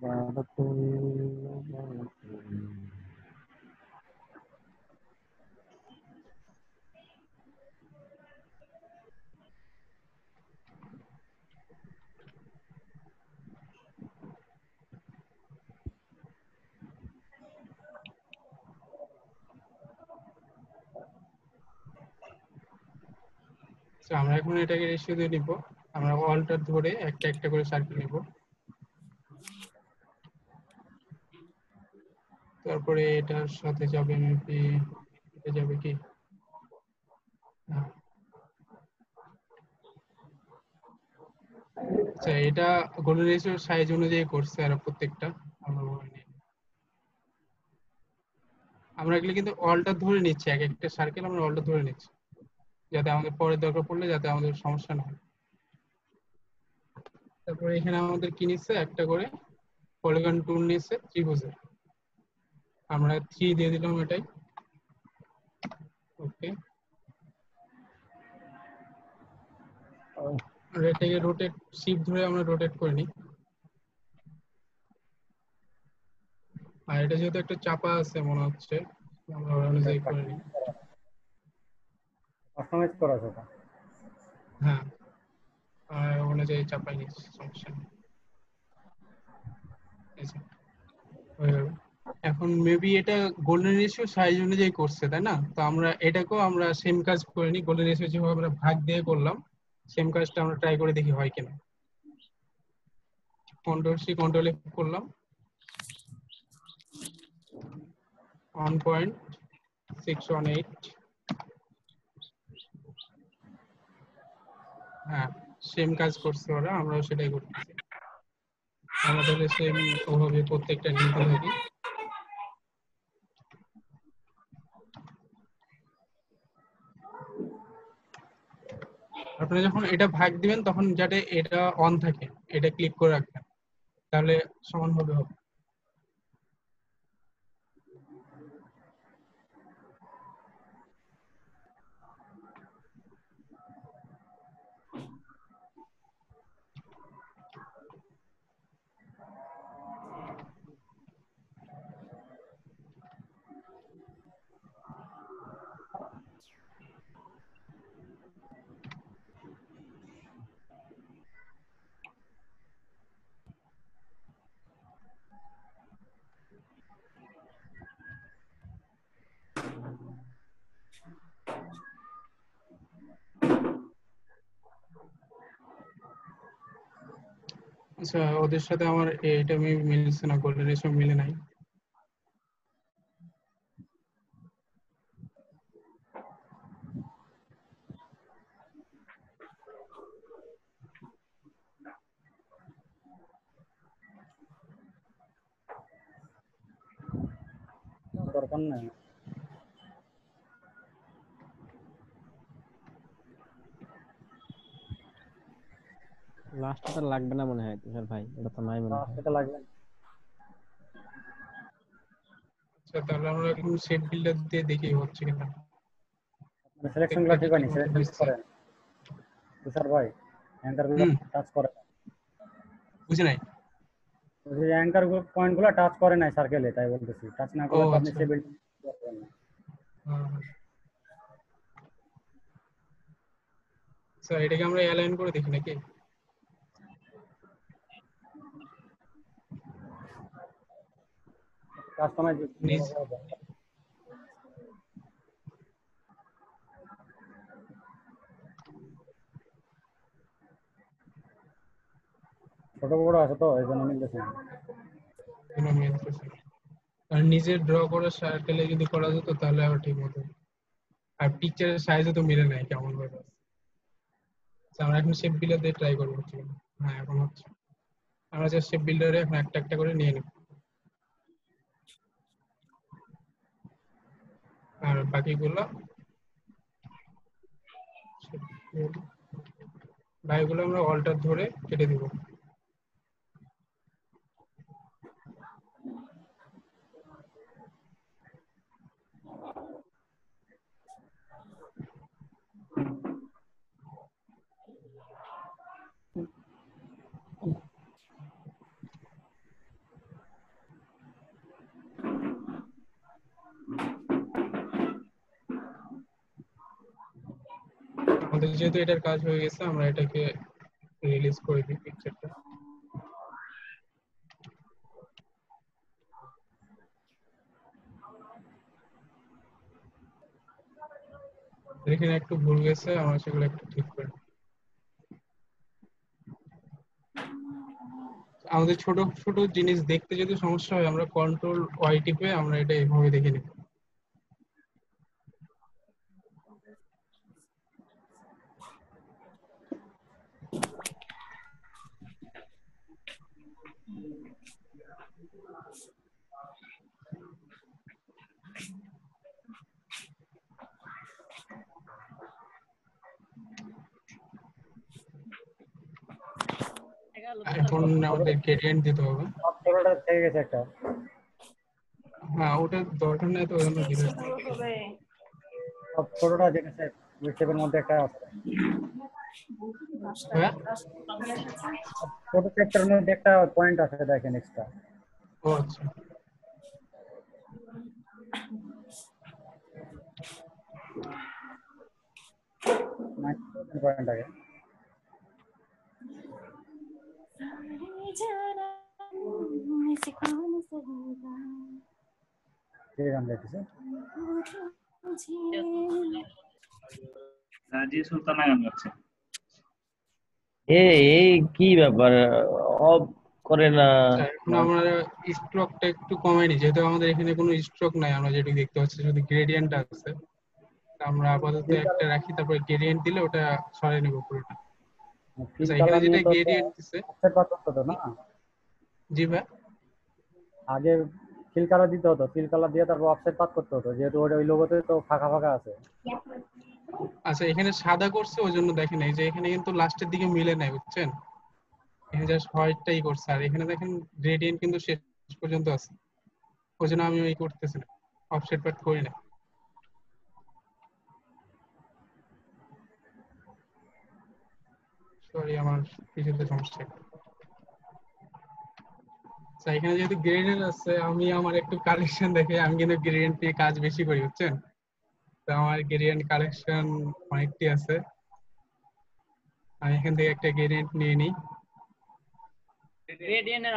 তো আমরা এখন এটাকে রেশিও দিয়ে নিব। আমরা অলটা ধরে একটা একটা করে সার্কেল নিব। তারপরে এটার সাথে যাবে মেবি এটা যাবে কি। আচ্ছা এটা গোল্ডেন রেশিও সাইজ অনুযায়ী করছে আর প্রত্যেকটা, আমরা এগুলো কিন্তু অলটা ধরে নিচ্ছি, এক একটা সার্কেল আমরা অলটা ধরে নিচ্ছি। যাতে আমাদের পরে দরকার পড়লে যাতে আমাদের সমস্যা না হয়। তারপরে এখানে আমাদের কি নিচ্ছে? একটা করে পলিগন টুল নিচ্ছে, ত্রিভুজের। আমরা থ্রি দিয়ে দিলাম এটাই। ওকে আর এটাকে রোটেট শিফট ধরে আমরা রোটেট করে নিই। আর এটা যেহেতু একটা চাপা আছে মনে হচ্ছে আমরা অনুযায়ী করে নিই। কাস্টমাইজ করা আছে হ্যাঁ। আর অনুযায়ী চাপাই নিচ্ছি সমস্যা নেই। হয়ে গেল। এখন মেবি এটা গোল্ডেন রেশিও সাইজ অনুযায়ী করছে, তাই না? তো আমরা এটাকেও আমরা সেম কাজ করে নিই গোল্ডেন রেশিও যেভাবে আমরা ভাগ দিয়ে করলাম সেম কাজটা আমরা ট্রাই করে দেখি হয় কিনা। কন্ট্রোল সি কন্ট্রোল এফ করলাম। One point six one eight হ্যাঁ সেম কাজ করছে ওরা, আমরাও সেটাই করতেছি। তাহলে সেম ওভাবে প্রত্যেকটা নিতে থাকি। আপনারা যখন এটা ভাগ দিবেন, তখন যাতে এটা অন থাকে, এটা ক্লিক করে রাখবেন, তাহলে সমানভাবে হবে। আচ্ছা ওদের সাথে আমার এটা মেবি মিলছে না গোল্ডেন রেশিও মিলে নাই। দরকার নাই। লাস্টটা লাগবে না মনে হয় তুষার ভাই। এটা তো নাই মনে হয়। এটা লাগবে আচ্ছা তাহলে আমরা এখন শেপ বিল্ডার দিয়ে দেখি হচ্ছে কিনা। মানে সিলেকশনগুলো ঠিক হয়নি সিলেকশন করেন তুষার ভাই অ্যাঙ্কারগুলো টাচ করে বুঝি নাই? যে অ্যাঙ্কার পয়েন্টগুলো টাচ করে নাই সার্কেলে তাই বলতেছি। টাচ না করলে আপনি আচ্ছা। সে বিল্ডিং করবেন না। আচ্ছা এটাকে আমরা অ্যালাইন করে দেখি নাকি? কাস্টমাইজ ছোট বড় আছে তো এই জন্য মিলতেছে। আর নিজে ড্র করে সার্কেলে যদি করা যেত তাহলে আবার ঠিক মতো আর পিকচারের সাইজও তো মিলে নাই কেমন ভাবে আমরা এখন শেপ বিল্ডার দিয়ে ট্রাই করব হ্যাঁ এখন হচ্ছে। আমরা জাস্ট শেপ বিল্ডারে এখন একটা একটা করে নিয়ে নিব। আর বাকিগুলো বাকিগুলো আমরা অল্টার ধরে কেটে দিব। আমাদের যেহেতু এটার কাজ হয়ে গেছে, আমরা এটাকে রিলিজ করে দিই পিকচারটা এখানে একটু ভুল গেছে, আমরা সেগুলো একটু ঠিক করে আমাদের ছোট ছোট জিনিস দেখতে যদি সমস্যা হয়, আমরা কন্ট্রোল ওয়াই টিপে আমরা এটা এইভাবে দেখে নিব। এখন আমাদের গ্রেডিয়েন্ট দিতে হবে। সবটা থেকে গেছে একটা। হ্যাঁ ওটা দরকার নেই তো দিতে হবে। সব ছোটটা যেটা ওয়েবসাইটের মধ্যে একটা আছে। হ্যাঁ? ছোট চ্যাপ্টারের মধ্যে একটা পয়েন্ট আছে দেখেন এক্সট্রা ও আচ্ছা। পয়েন্ট আগে কে গান গাইতেছে জি সুলতানা গান গাচ্ছে এ এই কি ব্যাপার? অফ করে না। এখন আমরা স্ট্রোকটা একটু কমাই নি যেহেতু আমাদের এখানে কোনো স্ট্রোক নাই আমরা যেটুকু দেখতে পাচ্ছি শুধু গ্রেডিয়েন্ট আছে। আমরা আপাতত একটা রাখি তারপরে গ্রেডিয়েন্ট দিলে ওটা সরাই নেব পুরোটা। জি ভাই। আগে ফিল কালার দিতে হতো ফিল কালার দিয়ে তারপর অফসেট পাস করতে হতো যেহেতু ওটা ওই লোগোতে তো ফাঁকা ফাঁকা আছে। আচ্ছা এখানে সাদা করছে ওই জন্য দেখেন এই যে এখানে কিন্তু লাস্টের দিকে মিলে নাই বুঝছেন? এখানে জাস্ট হোয়াইটটাই করছে আর এখানে দেখেন গ্রেডিয়েন্ট কিন্তু শেষ পর্যন্ত আছে। ওই জন্য আমি ওই করতেছি না অফসেট পার্ট করি না। সরি আমার কিছুতে সমস্যা। আচ্ছা এখানে যেহেতু গ্রেডিয়েন্ট আছে আমি আমার একটু কালেকশন দেখে আমি কিন্তু গ্রেডিয়েন্ট নিয়ে কাজ বেশি করি বুঝছেন? তো আমার গ্রেডিয়েন্ট কালেকশন অনেকটি আছে। আমি এখান থেকে একটা গ্রেডিয়েন্ট নিয়ে নিই। গ্রেডিয়েন্টের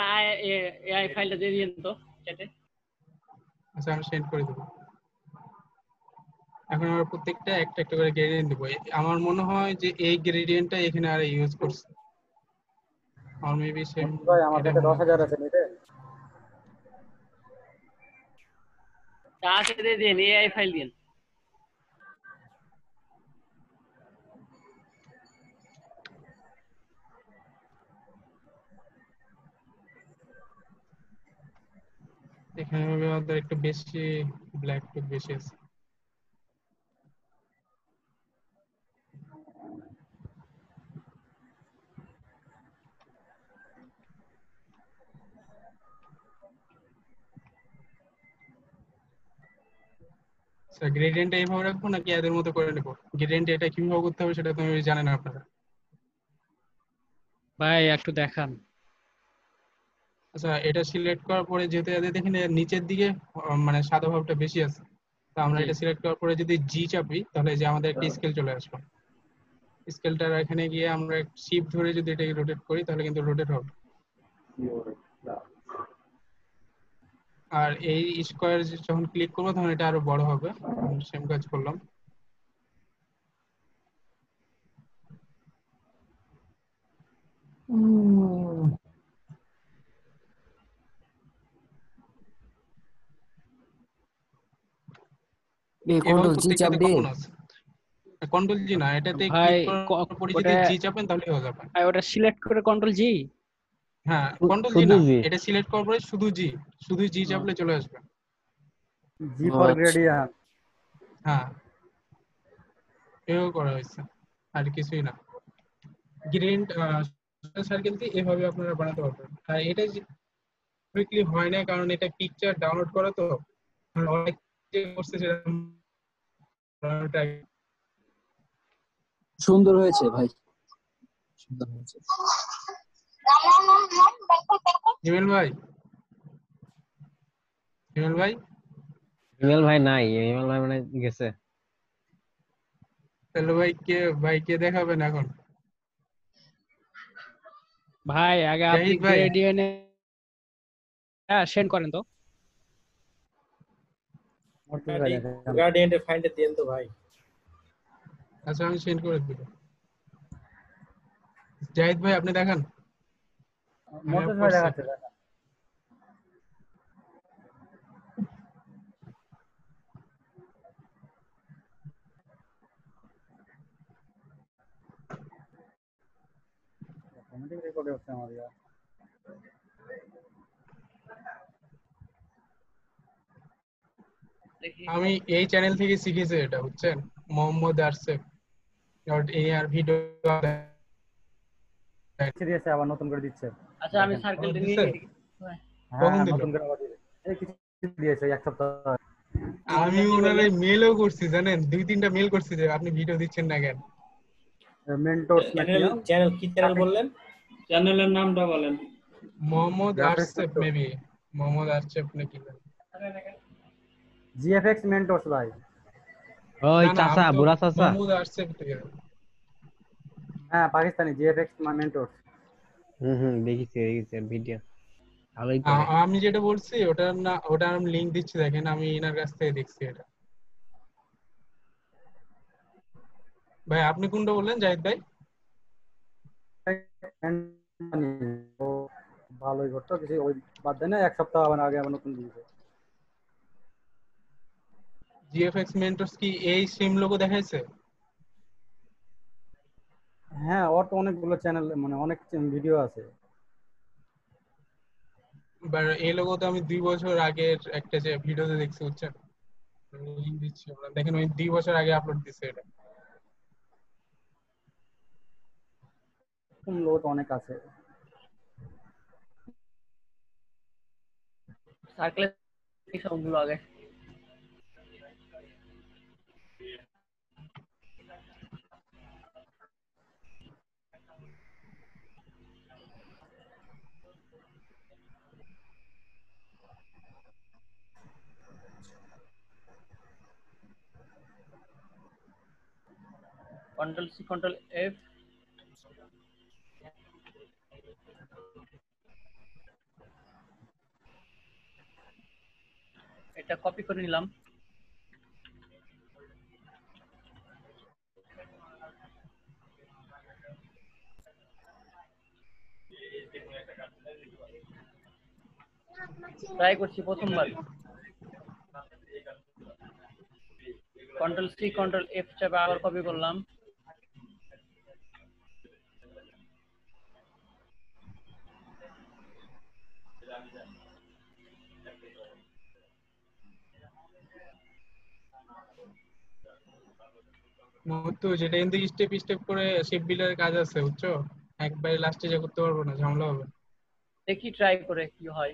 এআই ফাইলটা দিয়ে দিন তো চ্যাটে আচ্ছা আমি সেন্ড করে দেবো। এখন আমরা প্রত্যেকটা একটা একটা করে গ্রেডিয়েন্ট দেবো। আমার মনে হয় যে এই গ্রেডিয়েন্টটা এখানে আর ইউজ করছে আর মেবি সেম ভাই আমার কাছে দশ হাজার আছে নিতে। আছে দিয়ে দিন এআই ফাইল দিন এখানে হবে আমাদের একটু বেশি ব্ল্যাক একটু বেশি আছে। আচ্ছা গ্রেডিয়েন্টটা এইভাবে রাখব নাকি এদের মতো করে নেব? গ্রেডিয়েন্ট এটা কীভাবে করতে হবে সেটা তো আমি জানেন আপনারা। ভাই একটু দেখান। আচ্ছা এটা সিলেক্ট করার পরে যেহেতু এদের দেখেন নিচের দিকে মানে সাদা ভাবটা বেশি আছে তো আমরা এটা সিলেক্ট করার পরে যদি জি চাপি তাহলে যে আমাদের একটা স্কেল চলে আসবে। স্কেলটার এখানে গিয়ে আমরা শিপ ধরে যদি এটাকে রোটেট করি তাহলে কিন্তু রোটেট হবে। আর এই স্কোয়ার যখন ক্লিক করব তখন এটা আরও বড় হবে। সেম কাজ করলাম। কন্ট্রোল জি চাপ দিয়ে কন্ট্রোল জি না এটাতে ভাই, ক্লিক করার ক- পরে যদি জি চাপেন তাহলে হয়ে যাবে। ভাই ওটা সিলেক্ট করে কন্ট্রোল জি হ্যাঁ কন্ট্রোল জি না এটা সিলেক্ট করার পরে শুধু জি শুধু জি চাপলে চলে আসবে জি ফর গ্রেডিয়েন্ট হ্যাঁ এও করা হয়েছে আর কিছুই না। গ্রেন্ট সার্কেল দিয়ে এভাবে আপনারা বানাতে পারবেন। আর এটা কুইকলি হয় না কারণ এটা পিকচার ডাউনলোড করা তো অনেক করছে সেটা সুন্দর হয়েছে ভাই। সুন্দর হয়েছে। হিমেল ভাই। হিমেল ভাই? ইমেল ভাই নাই ইমেল ভাই মানে গেছে। তাহলে ভাই কে ভাই কে দেখাবেন এখন? ভাই আগে আপনি গ্রেডিয়েন্টে হ্যাঁ সেন্ড করেন তো। গ্রাডিয়েন্টের ফাইলটা দেন তো ভাই। আচ্ছা আমি সেন্ড করে দিব। জাহিদ ভাই আপনি দেখান। মোর্শেদ ভাই দেখাচ্ছে অটোমেটিক রেকর্ড হচ্ছে আমার আমি এই চ্যানেল থেকে শিখেছি এটা বুঝছেন? Mohammad Arsef dot A R video আবার নতুন করে দিচ্ছে। আচ্ছা আমি সার্কেলটা নিয়ে। হ্যাঁ দিয়েছে। এক সপ্তাহ। আমি ওনারে মেলও করছি জানেন? দুই তিনটা মেল করছি যে আপনি ভিডিও দিচ্ছেন না কেন? মেন্টরস চ্যানেল চ্যানেল কি চ্যানেল বললেন? চ্যানেলের নামটা বলেন। মোহাম্মদ আরসেফ মেবি। মোহাম্মদ আরসেফ নাকি? জিএফএক্স মেন্টরস ভাই। ওই চাচা বুড়া চাচা। মোহাম্মদ আরসেফ থেকে হ্যাঁ পাকিস্তানি জিএফএক্স মেন্টরস হুম হুম দেখিছি দেখিছি ভিডিও ভালোই আমি যেটা বলছি ওটার না ওটার আমি লিংক দিচ্ছি দেখেন আমি এনার কাছ থেকে দেখছি এটা। ভাই আপনি কোনটা বললেন জাহিদ ভাই? ও ভালোই করতো কিছু ওই বাদ দেয় না এক সপ্তাহ আবার আগে আবার নতুন দিয়েছে। জিএফএক্স মেন্টরস কি এই সিম লোগো দেখাইছে? হ্যাঁ ওর তো অনেকগুলো চ্যানেল মানে অনেক ভিডিও আছে। বাট এই লোগো তো আমি দুই বছর আগের একটা যে ভিডিওতে দেখছি বুঝছেন লিংক দিচ্ছি আমরা। দেখেন ওই দুই বছর আগে আপলোড দিছে এটা। এরকম লোক অনেক আছে। সার্কেলে সবগুলো আগে। কন্ট্রোল সি কন্ট্রোল এফ এটা কপি করে নিলাম। ট্রাই করছি প্রথমবার। কন্ট্রোল সি কন্ট্রোল এফ চাপে আবার কপি করলাম। মুহূর্ত যেটা এখান স্টেপ স্টেপ করে শেপ বিল্ডারের কাজ আছে, বুঝছ? একবারে লাস্টে যা করতে পারব না, ঝামেলা হবে। দেখি ট্রাই করে কি হয়।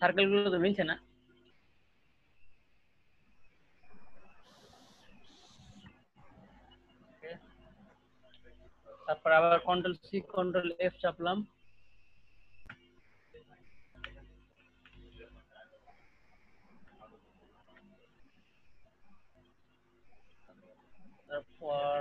সার্কেলগুলো তো মিলছে না। তারপর আবার কন্ট্রোল সি কন্ট্রোল এফ চাপলাম। তারপর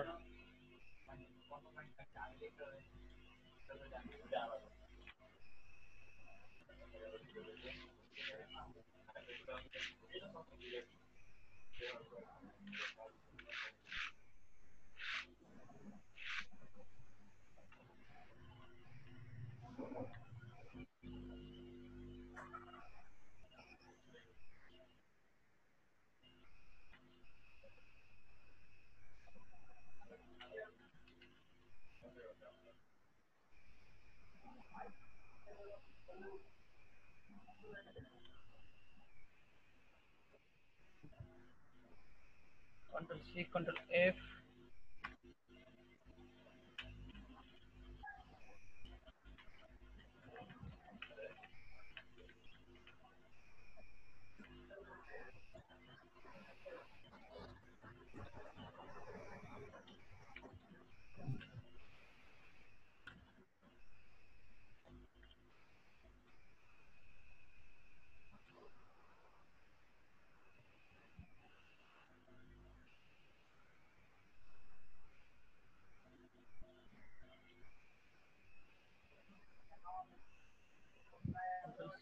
control C control F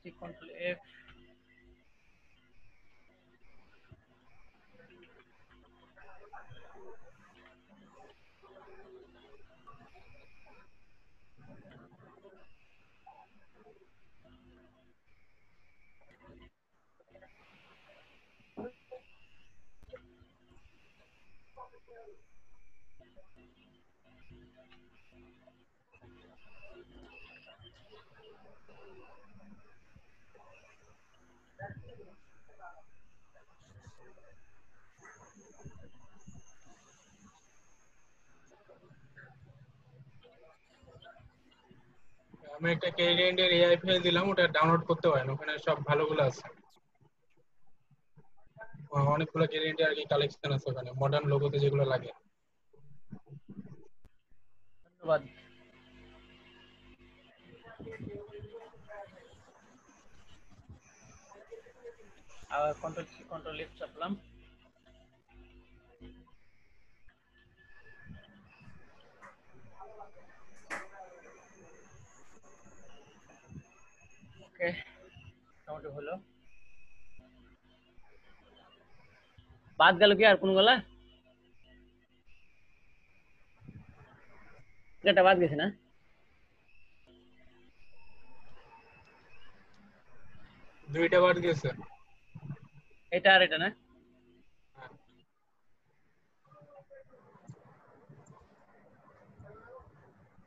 C control F আমি একটা ক্যারিয়ান্টের এআই ফাইল দিলাম, ওটা ডাউনলোড করতে পারেন। ওখানে সব ভালোগুলো আছে। অনেকগুলো ক্যারিয়ান্টের আর কি কালেকশন আছে ওখানে মডার্ন লোগোতে যেগুলো লাগে। ধন্যবাদ। আর কন্ট্রোল কন্ট্রোল এফ চাপলাম। ওকে। মোটামুটি হলো। বাদ গেল কি আর কোন গলা? এটা বাদ গেছে না? দুইটা বাদ গেছে। এটা আর এটা না?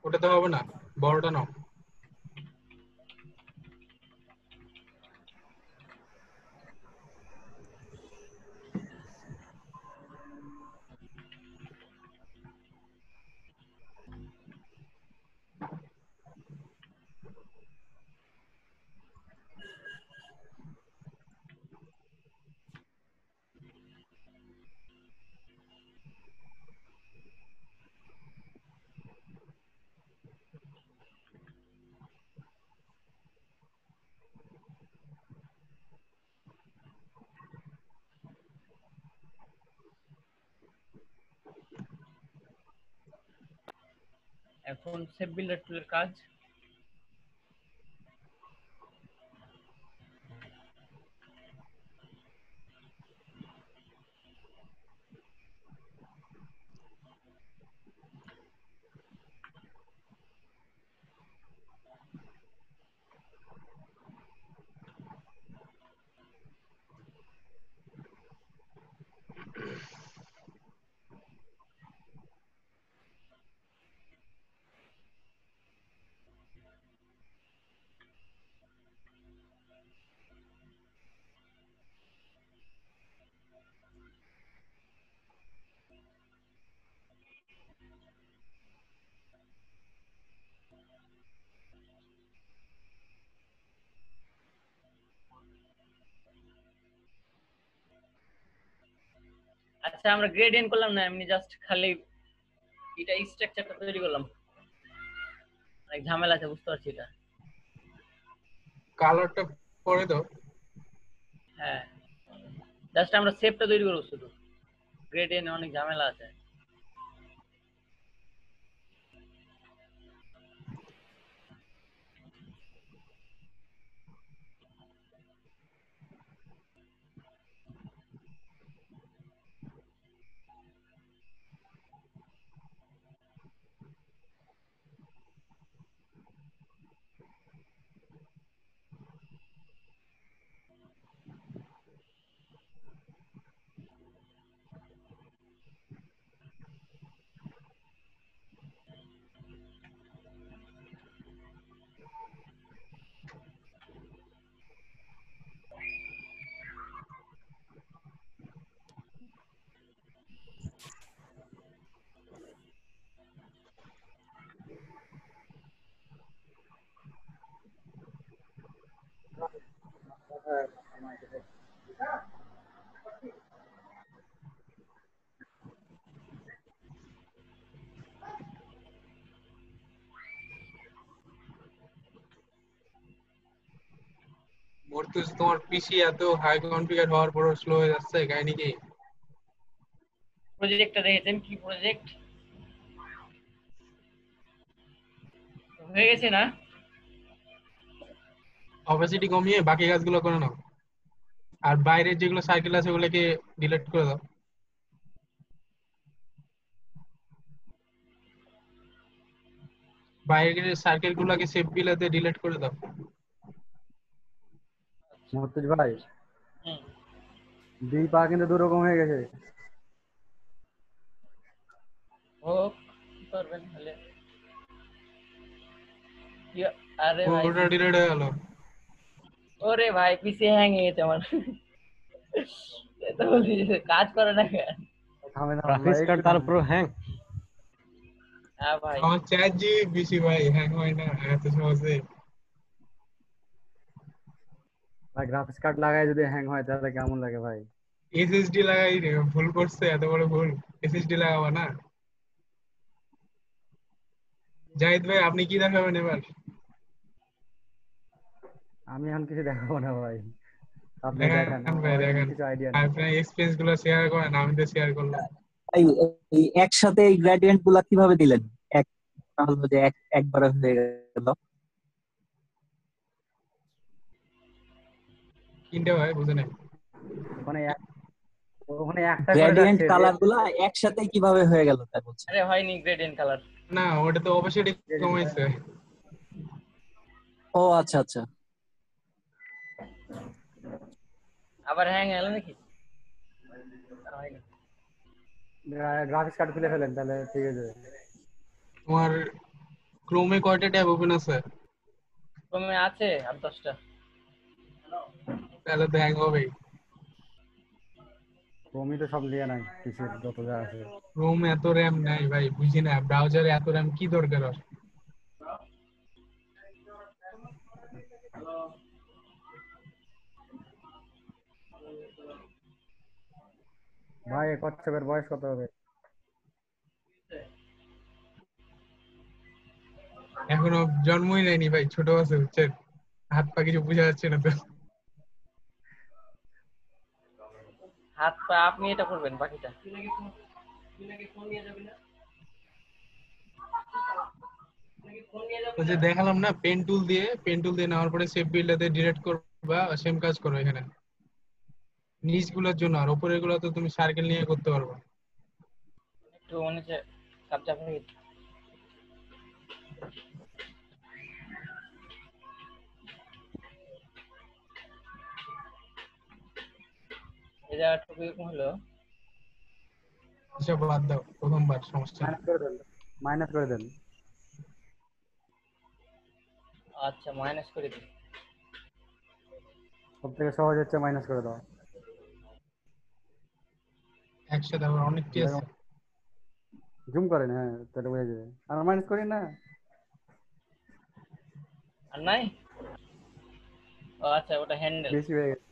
ওটা তো হবে না বড়টা নাও। এখন সেভ বিল্ডার টুলের কাজ। আচ্ছা আমরা গ্রেডিয়েন্ট করলাম না এমনি জাস্ট খালি এটা স্ট্রাকচারটা তৈরি করলাম। অনেক ঝামেলা আছে বুঝতে পারছি এটা। কালারটা পরে দাও। হ্যাঁ। জাস্ট আমরা শেপটা তৈরি করব শুধু। গ্রেডিয়েন্ট অনেক ঝামেলা আছে মর্তুজ তোমার পিসি এত হাই কনফিগার হওয়ার পরও স্লো হয়ে যাচ্ছে কাহিনী কি? প্রজেক্টটা দেখেছেন? কি প্রজেক্ট হয়ে গেছে না? অপাসিটি কমিয়ে বাকি কাজগুলো করে নাও। আর বাইরের যেগুলো সার্কেল আছে ওগুলোকে ডিলিট করে দাও। বাইরের সার্কেল গুলোকে সেভ বিলাতে ডিলিট করে দাও। মুর্তুজ ভাই। দুই পা কিন্তু দুরকম হয়ে গেছে। ও কি করবেন তাহলে ইয়া- আরে ভাই ওটা ডিলিট হয়ে গেল। ওরে ভাই পিসি হ্যাং হয়ে গেছে আমার। এ তো বলছি যে কাজ করে না কেন? থামে না গ্রাফিক্স কার্ড তারপর হ্যাং হ্যাঁ ভাই। আমার চ্যাট জি বেশি ভাই হ্যাং হয় না এত সহজে। ভাই গ্রাফিক্স কার্ড লাগায় যদি হ্যাং হয় তাহলে কেমন লাগে ভাই? এসএসডি লাগাই রে ভুল করছে এত বড় ভুল। এসএসডি লাগাবো না। জাহিদ ভাই আপনি কি দেখাবেন এবার? আমি এখন কিছু দেখাবো না ভাই। আপনি দেখান ভাই দেখান। কিছু আইডিয়া নেই। আপনার এক্সপেরিয়েন্সগুলো শেয়ার করেন আমি তো শেয়ার করলাম। এই এই একসাথে এই গ্রেডিয়েন্টগুলা কীভাবে দিলেন? এক না হলো যে এক একবারে হয়ে গেল। তিনটে ভাই বুঝে নেই। ওখানে ওখানে একটা গ্রেডিয়েন্ট যাচ্ছে, কালারগুলা একসাথে কীভাবে হয়ে গেল তাই বলছি? আরে হয়নি গ্রেডিয়েন্ট কালার না ওটা তো অবশ্যই কমাইছে। ও আচ্ছা আচ্ছা। আবার হ্যাং এলো নাকি? হয়নি। গ্রাফিক্স কার্ড খুলে ফেলেন তাহলে ঠিক আছে তোমার ক্রোমে কয়টা ট্যাব ওপেন আছে? ক্রমে আছে আর দশটা। তাহলে তো হ্যাং হবেই। ক্রোমই তো সব লিয়ে নাই পিসির যত যা আছে। ক্রোম এত র্যাম নাই ভাই বুঝি না ব্রাউজারে এত র্যাম কি দরকার আর? ভাই কচ্ছপের বয়স কত হবে? এখনও জন্মই নেয়নি ভাই ছোট আছে বুঝছেন? হাত পা কিছু বোঝা যাচ্ছে না তো। হাত পা আপনি এটা করবেন বাকিটা। তো যে দেখালাম না পেন টুল দিয়ে পেন টুল দিয়ে নেওয়ার পরে সেভ বিল্ডাতে ডিরেক্ট করবা সেম কাজ করো এখানে। নিচগুলোর জন্য আর উপরেরগুলো তো তুমি সার্কেল নিয়ে করতে পারবে। একটু মনে হচ্ছে কাপচাপ হয়ে গেছে জায়গাটুকু এরকম হলো। এসব বাদ দাও প্রথমবার সমস্যা মাইনাস করে দেন মাইনাস করে দেন। আচ্ছা মাইনাস করে দিই। সব থেকে সহজ হচ্ছে মাইনাস করে দাও একসাথে আবার অনেক কি আছে? জুম করেন হ্যাঁ তাহলে বোঝা যাবে। আর মাইনাস করি না? আর নাই? আচ্ছা ওটা হ্যান্ডেল বেশি হয়ে গেছে।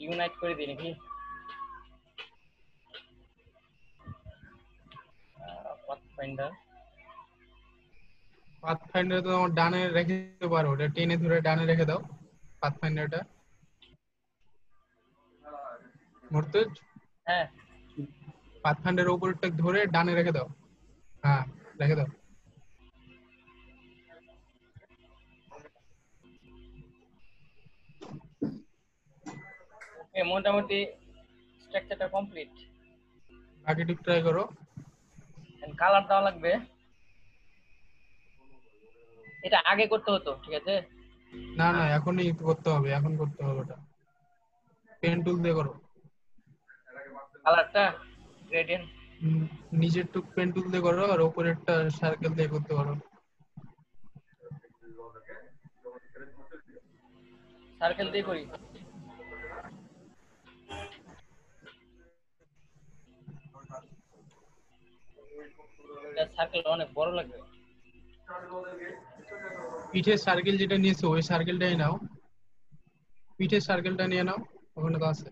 ইউনাইট করে দিই নাকি পাথ ফাইন্ডার পাথ তো ডানে রেখে দিতে পারো ওটা টেনে ধরে ডানে রেখে দাও পাথ ফাইন্ডারটা মুর্তুজ? হ্যাঁ। পাথ ফাইন্ডারের উপরটা ধরে ডানে রেখে দাও। হ্যাঁ রেখে দাও। মোটামুটি স্ট্রাকচারটা কমপ্লিট বাকি টুক ট্রাই করো। কালার দেওয়া লাগবে। এটা আগে করতে হতো ঠিক আছে? না না এখনই করতে হবে এখন করতে হবে ওটা। পেন টুল দিয়ে করো। কালারটা গ্রেডিয়েন্ট নিচের টুক পেন টুল দিয়ে করো আর উপরেরটা সার্কেল দিয়ে করতে পারো। সার্কেল দিয়ে করি। সার্কেল অনেক বড় লাগবে। পিঠের সার্কেল যেটা নিয়েছো ওই সার্কেলটাই নাও। পিঠের সার্কেলটা নিয়ে নাও ওখানে তো আছে।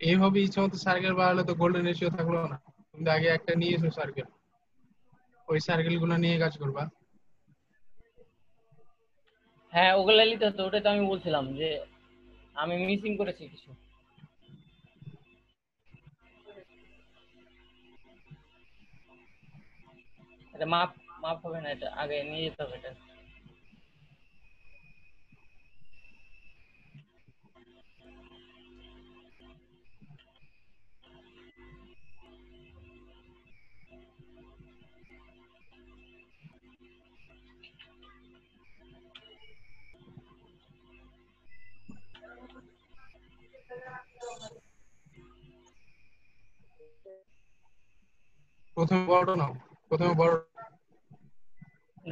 এইভাবে ইচ্ছা মতো সার্কেল বাড়ালে তো গোল্ডেন রেশিও থাকল না। তুমি আগে একটা নিয়েছো সার্কেল ওই সার্কেলগুলো নিয়ে কাজ করবা। হ্যাঁ ওগুলো নিতে হতো ওটাই তো আমি বলছিলাম যে আমি মিসিং করেছি কিছু। এটা মাপ মাপ হবে না এটা আগে নিয়ে যেতে হবে এটা। প্রথমে বড়টা নাও। প্রথমে বড়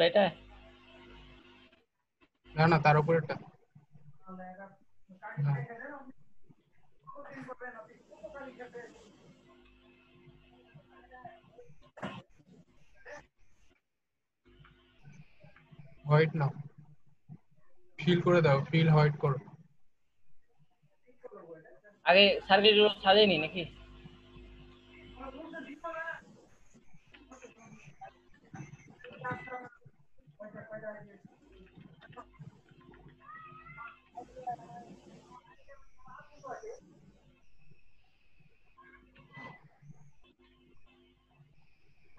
এটা না না তার উপরেরটা। হোয়াইট নাও। ফিল করে দাও ফিল হোয়াইট করো। আগে সার্কিটগুলো নি নাকি?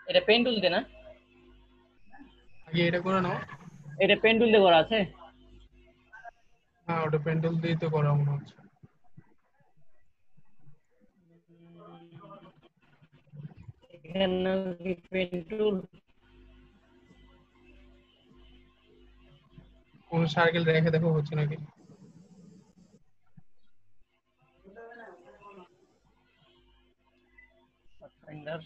এটা পেন টুল দিয়ে না? আগে এটা করে নাও। এটা পেন টুল দিয়ে করা আছে? হ্যাঁ ওটা পেন্ডেল দিয়েই তো করা মনে হচ্ছে। এখানে কি কোন সার্কেল রেখে দেখো হচ্ছে নাকি? ফাইন্ডার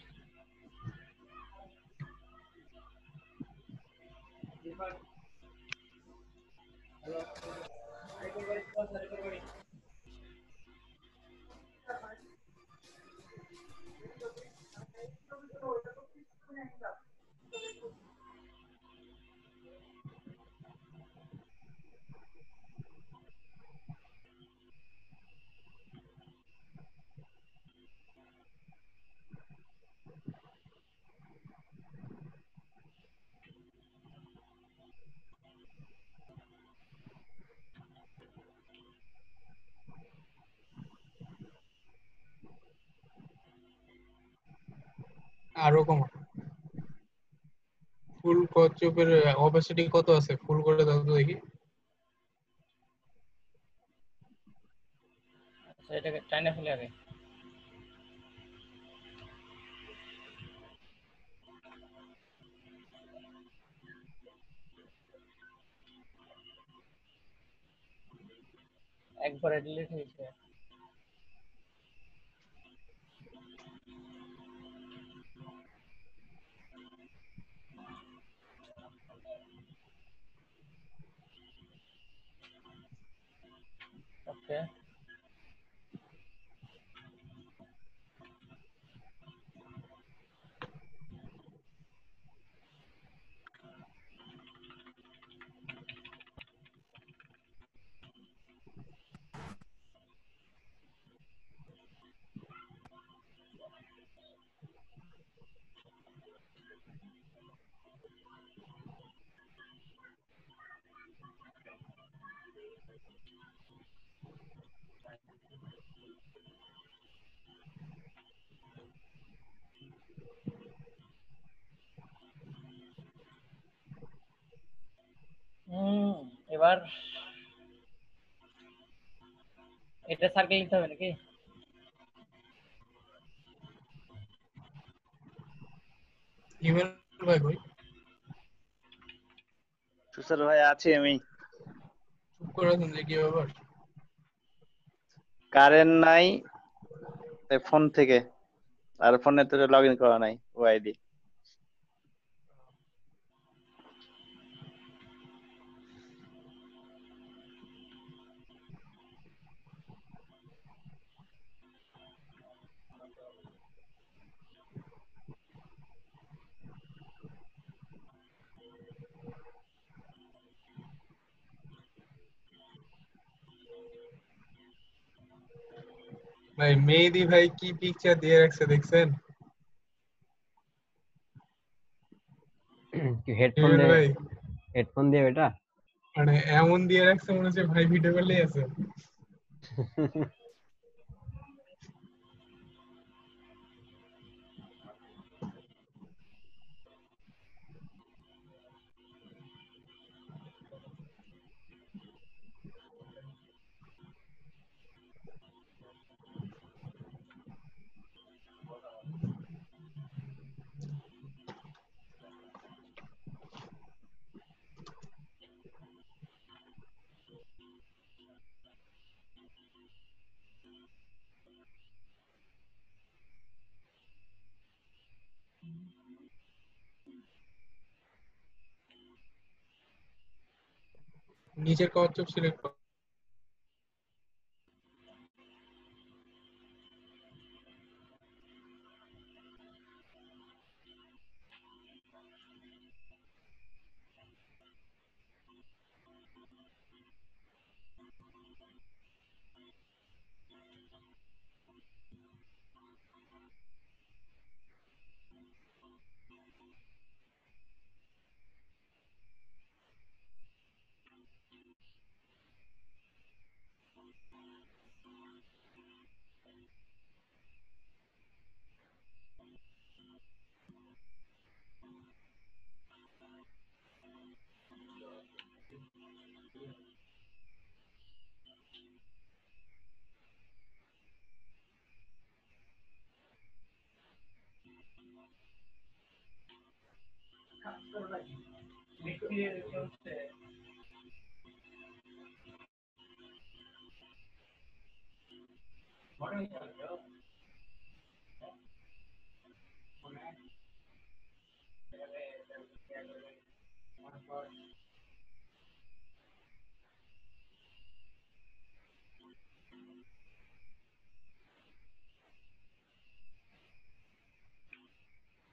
আরও কমা। ফুল কচ্ছপের অপাসিটি কত আছে? ফুল করে দাও তো দেখি। আচ্ছা এটাকে টাইনা ফেলে আগে। একবারে ডিলিট হয়েছে। ওকে হুম এবার এটা সার্কেল নিতে হবে নাকি? ইমেল ভাই কই সুসার ভাই আছি আমি। চুপ করে আছেন যে কি ব্যাপার কারেন্ট নাই ফোন থেকে। আর ফোনে তো লগ ইন করা নাই ওআইডি ভাই মেহেদি ভাই কি পিকচার দিয়ে রাখছে দেখছেন? কি হেডফোন দিয়ে ভাই। হেডফোন দিয়ে এটা মানে এমন দিয়ে রাখছে মনে হচ্ছে ভাই ভিডিও কলেই আছে। নিচের কচ্ছপ সিলেক্ট করো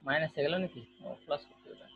মাইনাস হয়ে গেল নাকি ও প্লাস করতে হবে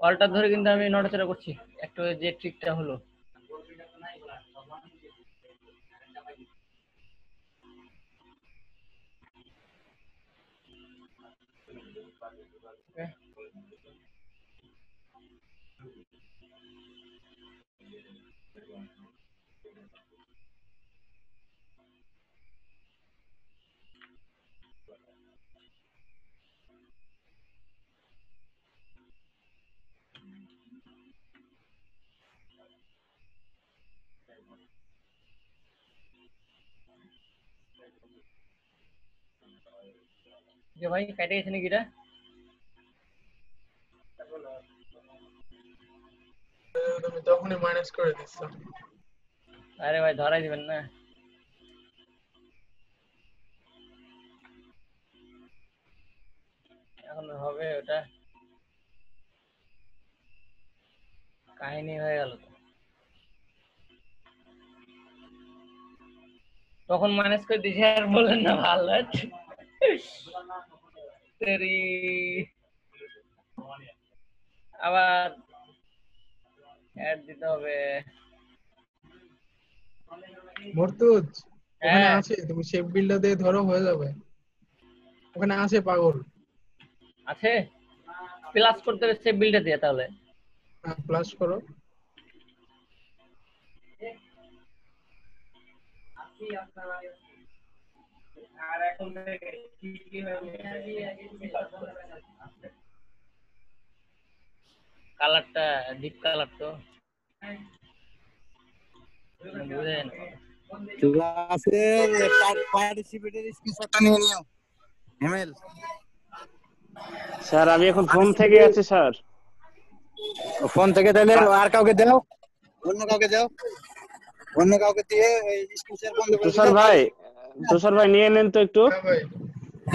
অল্টার ধরে কিন্তু আমি নড়াচড়া করছি। একটু যে ট্রিকটা হলো। যে ভাই কেটে গেছে নাকি এটা? তুমি তখনই মাইনাস করে দিচ্ছ। আরে ভাই ধরাই দিবেন না। এখন হবে ওটা। কাহিনী হয়ে গেল তো। তখন মাইনাস করে দিয়েছি আর বললেন না ভালো আছে। তেরি আবার অ্যাড দিতে হবে। মর্তুজ ওখানে হ্যাঁ। আছে তুমি শেপ বিল্ডার দিয়ে ধরো হয়ে যাবে। ওখানে আছে পাগল। আছে? প্লাস করতে হবে সেভ বিলটা দিয়ে তাহলে। প্লাস করো। আর এখন কি কি কালারটা ডিপ কালার তো। বুঝে ক্লাসের পার্টিসিপেটের স্ক্রিনশটটা নিয়ে নিও। এমএল স্যার আমি এখন ফোন থেকে আছি স্যার। ফোন থেকে তাহলে আর কাউকে দাও? অন্য কাউকে দাও? অন্য কাউকে দিয়ে স্ক্রিন শেয়ার বন্ধ করে তুষার ভাই তুষার ভাই নিয়ে নেন তো একটু।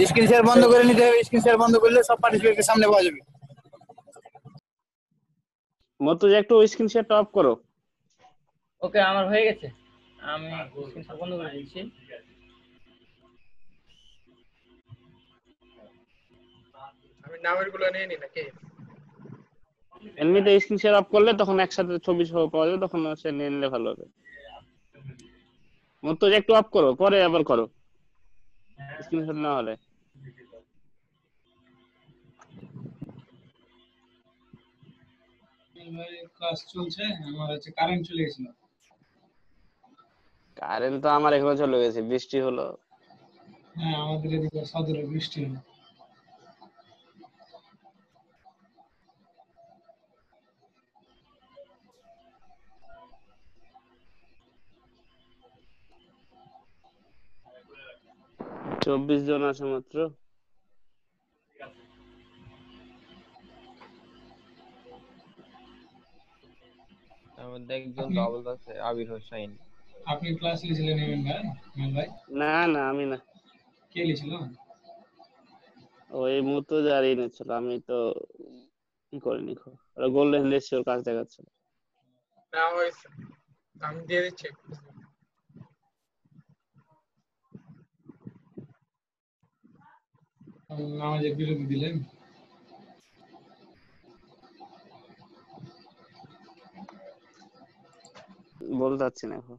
স্ক্রিন শেয়ার বন্ধ করে নিতে হবে স্ক্রিন শেয়ার বন্ধ করলে সব পার্টিসিপেটের সামনে পাওয়া যাবে। মতুজ একটু স্ক্রিন শেয়ারটা অফ করো। ওকে আমার হয়ে গেছে। আমি স্ক্রিনশট বন্ধ করে দিচ্ছি। আমি নামেরগুলো নিয়ে নি নাকি? এমনিতে স্ক্রিন শেয়ার অফ করলে তখন একসাথে ছবি সহ পাওয়া যাবে তখন সে নিয়ে নিলে ভালো হবে। মতুজ একটু অফ করো পরে আবার করো। স্ক্রিনশট না হলে। ভাই চলছে আমার হচ্ছে কারেন্ট চলে গেছিল। কারেন্ট তো আমার এখানে চলে গেছে বৃষ্টি হলো। হ্যাঁ আমাদের এদিকে সদরে বৃষ্টি হলো। চব্বিশ জন আছে মাত্র। একজন আপনি- আছে আবির হোসাইন। আপনি ক্লাস নিয়েছিলেন এমএন ভাই? না না আমি না। কে নিয়েছিল ওই মুতো জারি এনেছিল আমি তো ই করিনি ওরা গোল্ডেন রেশিওর কাজ দেখাচ্ছিল না হয়েছে আমি দিয়ে দিচ্ছি। নামাজের বিরতি দিলেন। বলতে পারছি না এখন।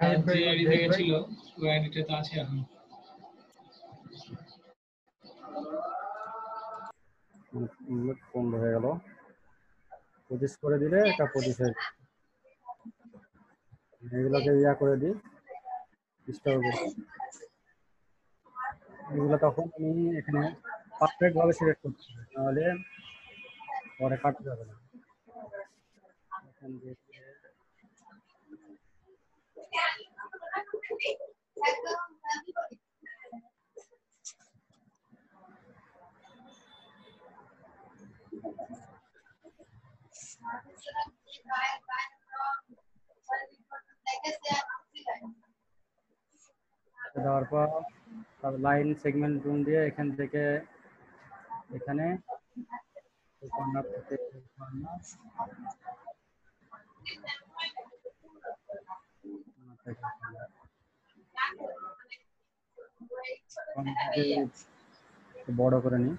আইডি থেকে ছিল ওই আইডিটা তো আছে এখন। পনেরো হয়ে গেল। পঁচিশ করে দিলে এটা পঁচিশ এগুলোকে ইয়া করে দিই। স্টোর করে এগুলো তখন আমি এখানে পারফেক্ট ভাবে সিলেক্ট করছি। নাহলে পরে কাটতে যাবে না। দেওয়ার পর তারপর লাইন সেগমেন্ট রুম দিয়ে এখান থেকে এখানে এই কর্নার কর্নার থেকে কর্নার। কর্নার থেকে একটু বড় করে নিই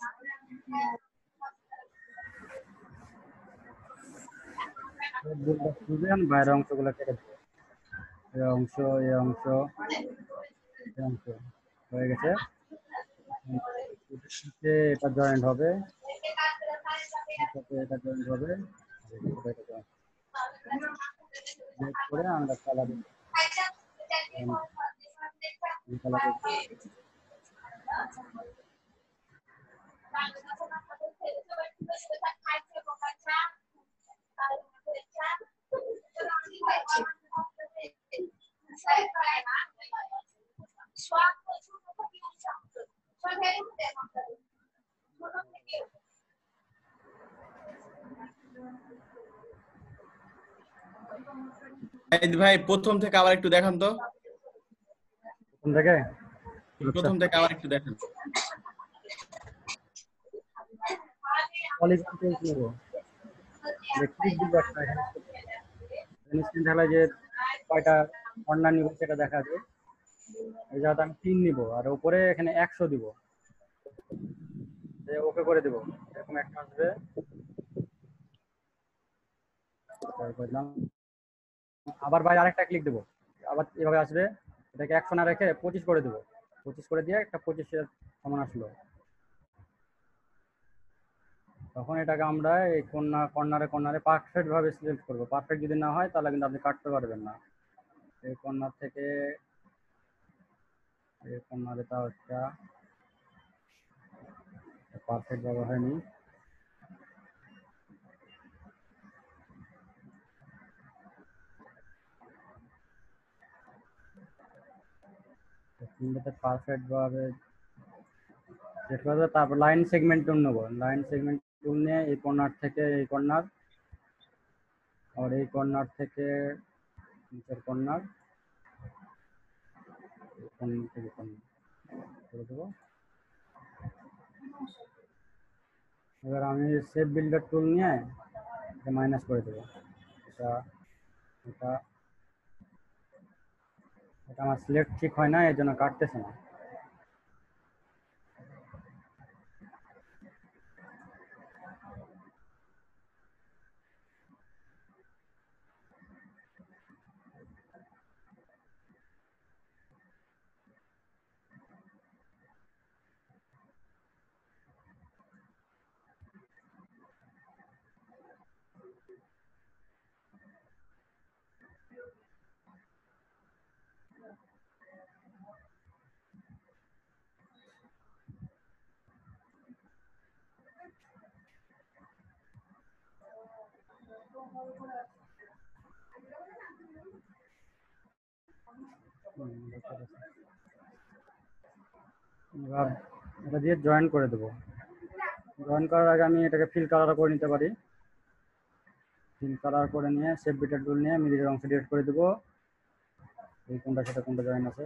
সবগুলো খুঁজেন বাইরের অংশগুলো কেটে দেবো এই অংশ এই অংশ অংশ হয়ে গেছে। এটা জয়েন্ট হবে। এটা জয়েন্ট হবে। আমরা কালার কালার ভাই প্রথম থেকে আবার একটু দেখান তো। প্রথম থেকে? প্রথম থেকে আবার একটু দেখান। পলিগন চেঞ্জ নেব ক্লিক দিব একটা এখানে ইনস্ট্যান্ট ঢালা যে কয়টা কর্নার নিব সেটা দেখাবে এই জায়গাতে আমি তিন নিব আর উপরে এখানে একশো দিব। ওকে করে দিব। এরকম একটা আসবে। করলাম। আবার বাইরে আরেকটা ক্লিক দেবো। আবার এভাবে আসবে। এটাকে একশো না রেখে পঁচিশ করে দেবো। পঁচিশ করে দিয়ে একটা পঁচিশের সমান আসলো। তখন এটাকে আমরা এই কর্নার কর্নারে কর্নারে পারফেক্ট ভাবে সিলেক্ট করব। পারফেক্ট যদি না হয়, তাহলে কিন্তু আপনি কাটতে পারবেন না। এই কর্নার থেকে, এই কর্নারে তাও একটা পারফেক্ট ভাবে হয়নি পারফেক্ট ভাবে তারপর লাইন সেগমেন্ট নেব লাইন সেগমেন্ট টুল নিয়ে এই কর্নার থেকে এই কর্নার আর এই কর্নার থেকে নিচের কর্নার করে দেবো। এবার আমি সেভ বিল্ডার টুল নিয়ে মাইনাস করে দেবো। এটা এটা এটা আমার সিলেক্ট ঠিক হয় না, এর জন্য কাটতেছে না। এটা দিয়ে জয়েন করে দেবো। জয়েন করার আগে আমি এটাকে ফিল কালার করে নিতে পারি। ফিল কালার করে নিয়ে সেভ বিটার টুল নিয়ে মিডিলের অংশ ডিলিট করে দেবো। এই কোনটার সাথে কোনটা জয়েন আছে?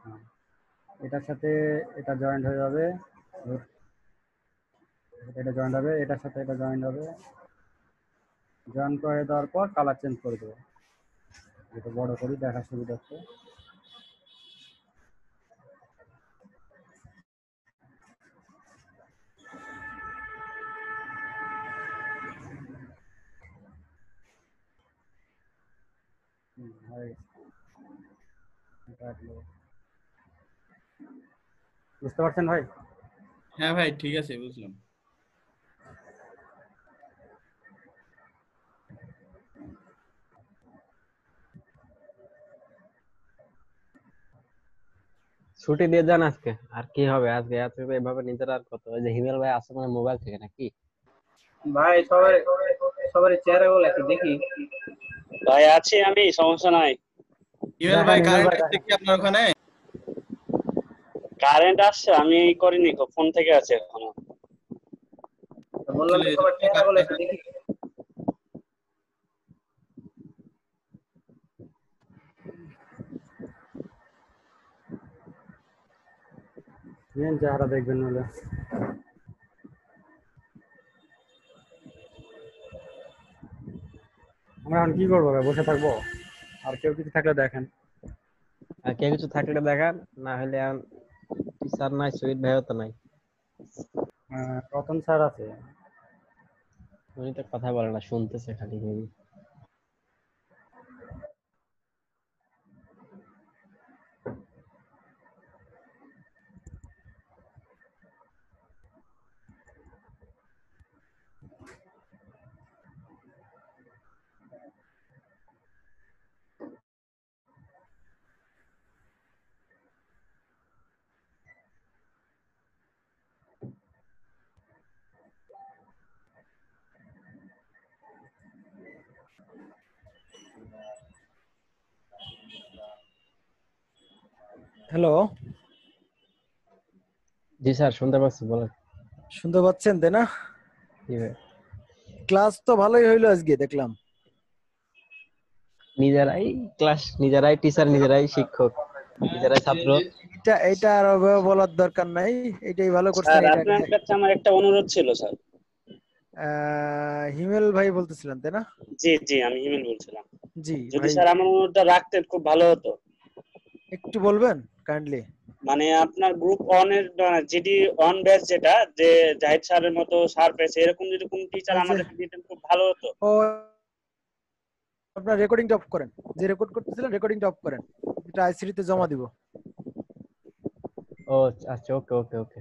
হ্যাঁ। এটার সাথে এটা জয়েন্ট হয়ে যাবে। এটা জয়েন্ট হবে এটার সাথে এটা জয়েন্ট হবে। জয়েন করে দেওয়ার পর কালার চেঞ্জ করে দেবো। এটা বড় করি দেখার সুবিধার্থে হুম, হয়ে গেছে। এটা আসলো। বুঝতে পারছেন ভাই? হ্যাঁ ভাই ঠিক আছে বুঝলাম। ছুটি দিয়ে যান আজকে আর কি হবে? আজকে আজকে তো এভাবে নিজের আর কত? ওই যে হিমেল ভাই আসছে মানে মোবাইল থেকে নাকি? ভাই সবার সবার চেহারা গুলো একটু দেখি। ভাই আছি আমি সমস্যা নাই। ইমেল ভাই কারেন্ট আছে কি আপনার ওখানে? কারেন্ট আসছে আমি করিনি ফোন থেকে আছে এখনও। বললাম যে সবার চেহারা দেখি। চেহারা দেখবেন নাহলে। আমরা এখন কি করব বসে থাকব? আর কেউ কিছু থাকলে দেখেন। আর কেউ কিছু থাকলে দেখান না হলে স্যার নাই সুইট ভাইও তো নাই। আহ, রতন স্যার আছে। উনি তো কথা বলে না শুনতেছে খালি। হ্যালো জি স্যার শুনতে পাচ্ছি বলেন। শুনতে পাচ্ছেন তাই না? ক্লাস তো ভালোই হইল আজকে দেখলাম। নিজেরাই ক্লাস নিজেরাই টিচার নিজেরাই শিক্ষক নিজেরাই ছাত্র। এটা এটা আর ওভাবে বলার দরকার নাই এটাই ভালো করছেন স্যার আপনার কাছে আমার একটা অনুরোধ ছিল স্যার। আহ, হিমেল ভাই বলতেছিলেন তাই না? জি জি আমি হিমেল বলছিলাম। জি যদি স্যার আমার অনুরোধটা রাখতেন খুব ভালো হতো। একটু বলবেন? কাইন্ডলি মানে আপনার গ্রুপ অন এর জিডি অন ব্যাচ যেটা যে জাহিদ স্যারের মতো স্যার পেয়েছে এরকম যদি কোন টিচার আমাদের দিতেন খুব ভালো হতো। ও আপনার রেকর্ডিং অফ করেন। যে রেকর্ড করতেছিলেন রেকর্ডিং অফ করেন। এটা আইসিডি তে জমা দিব। ও আচ্ছা ওকে ওকে ওকে।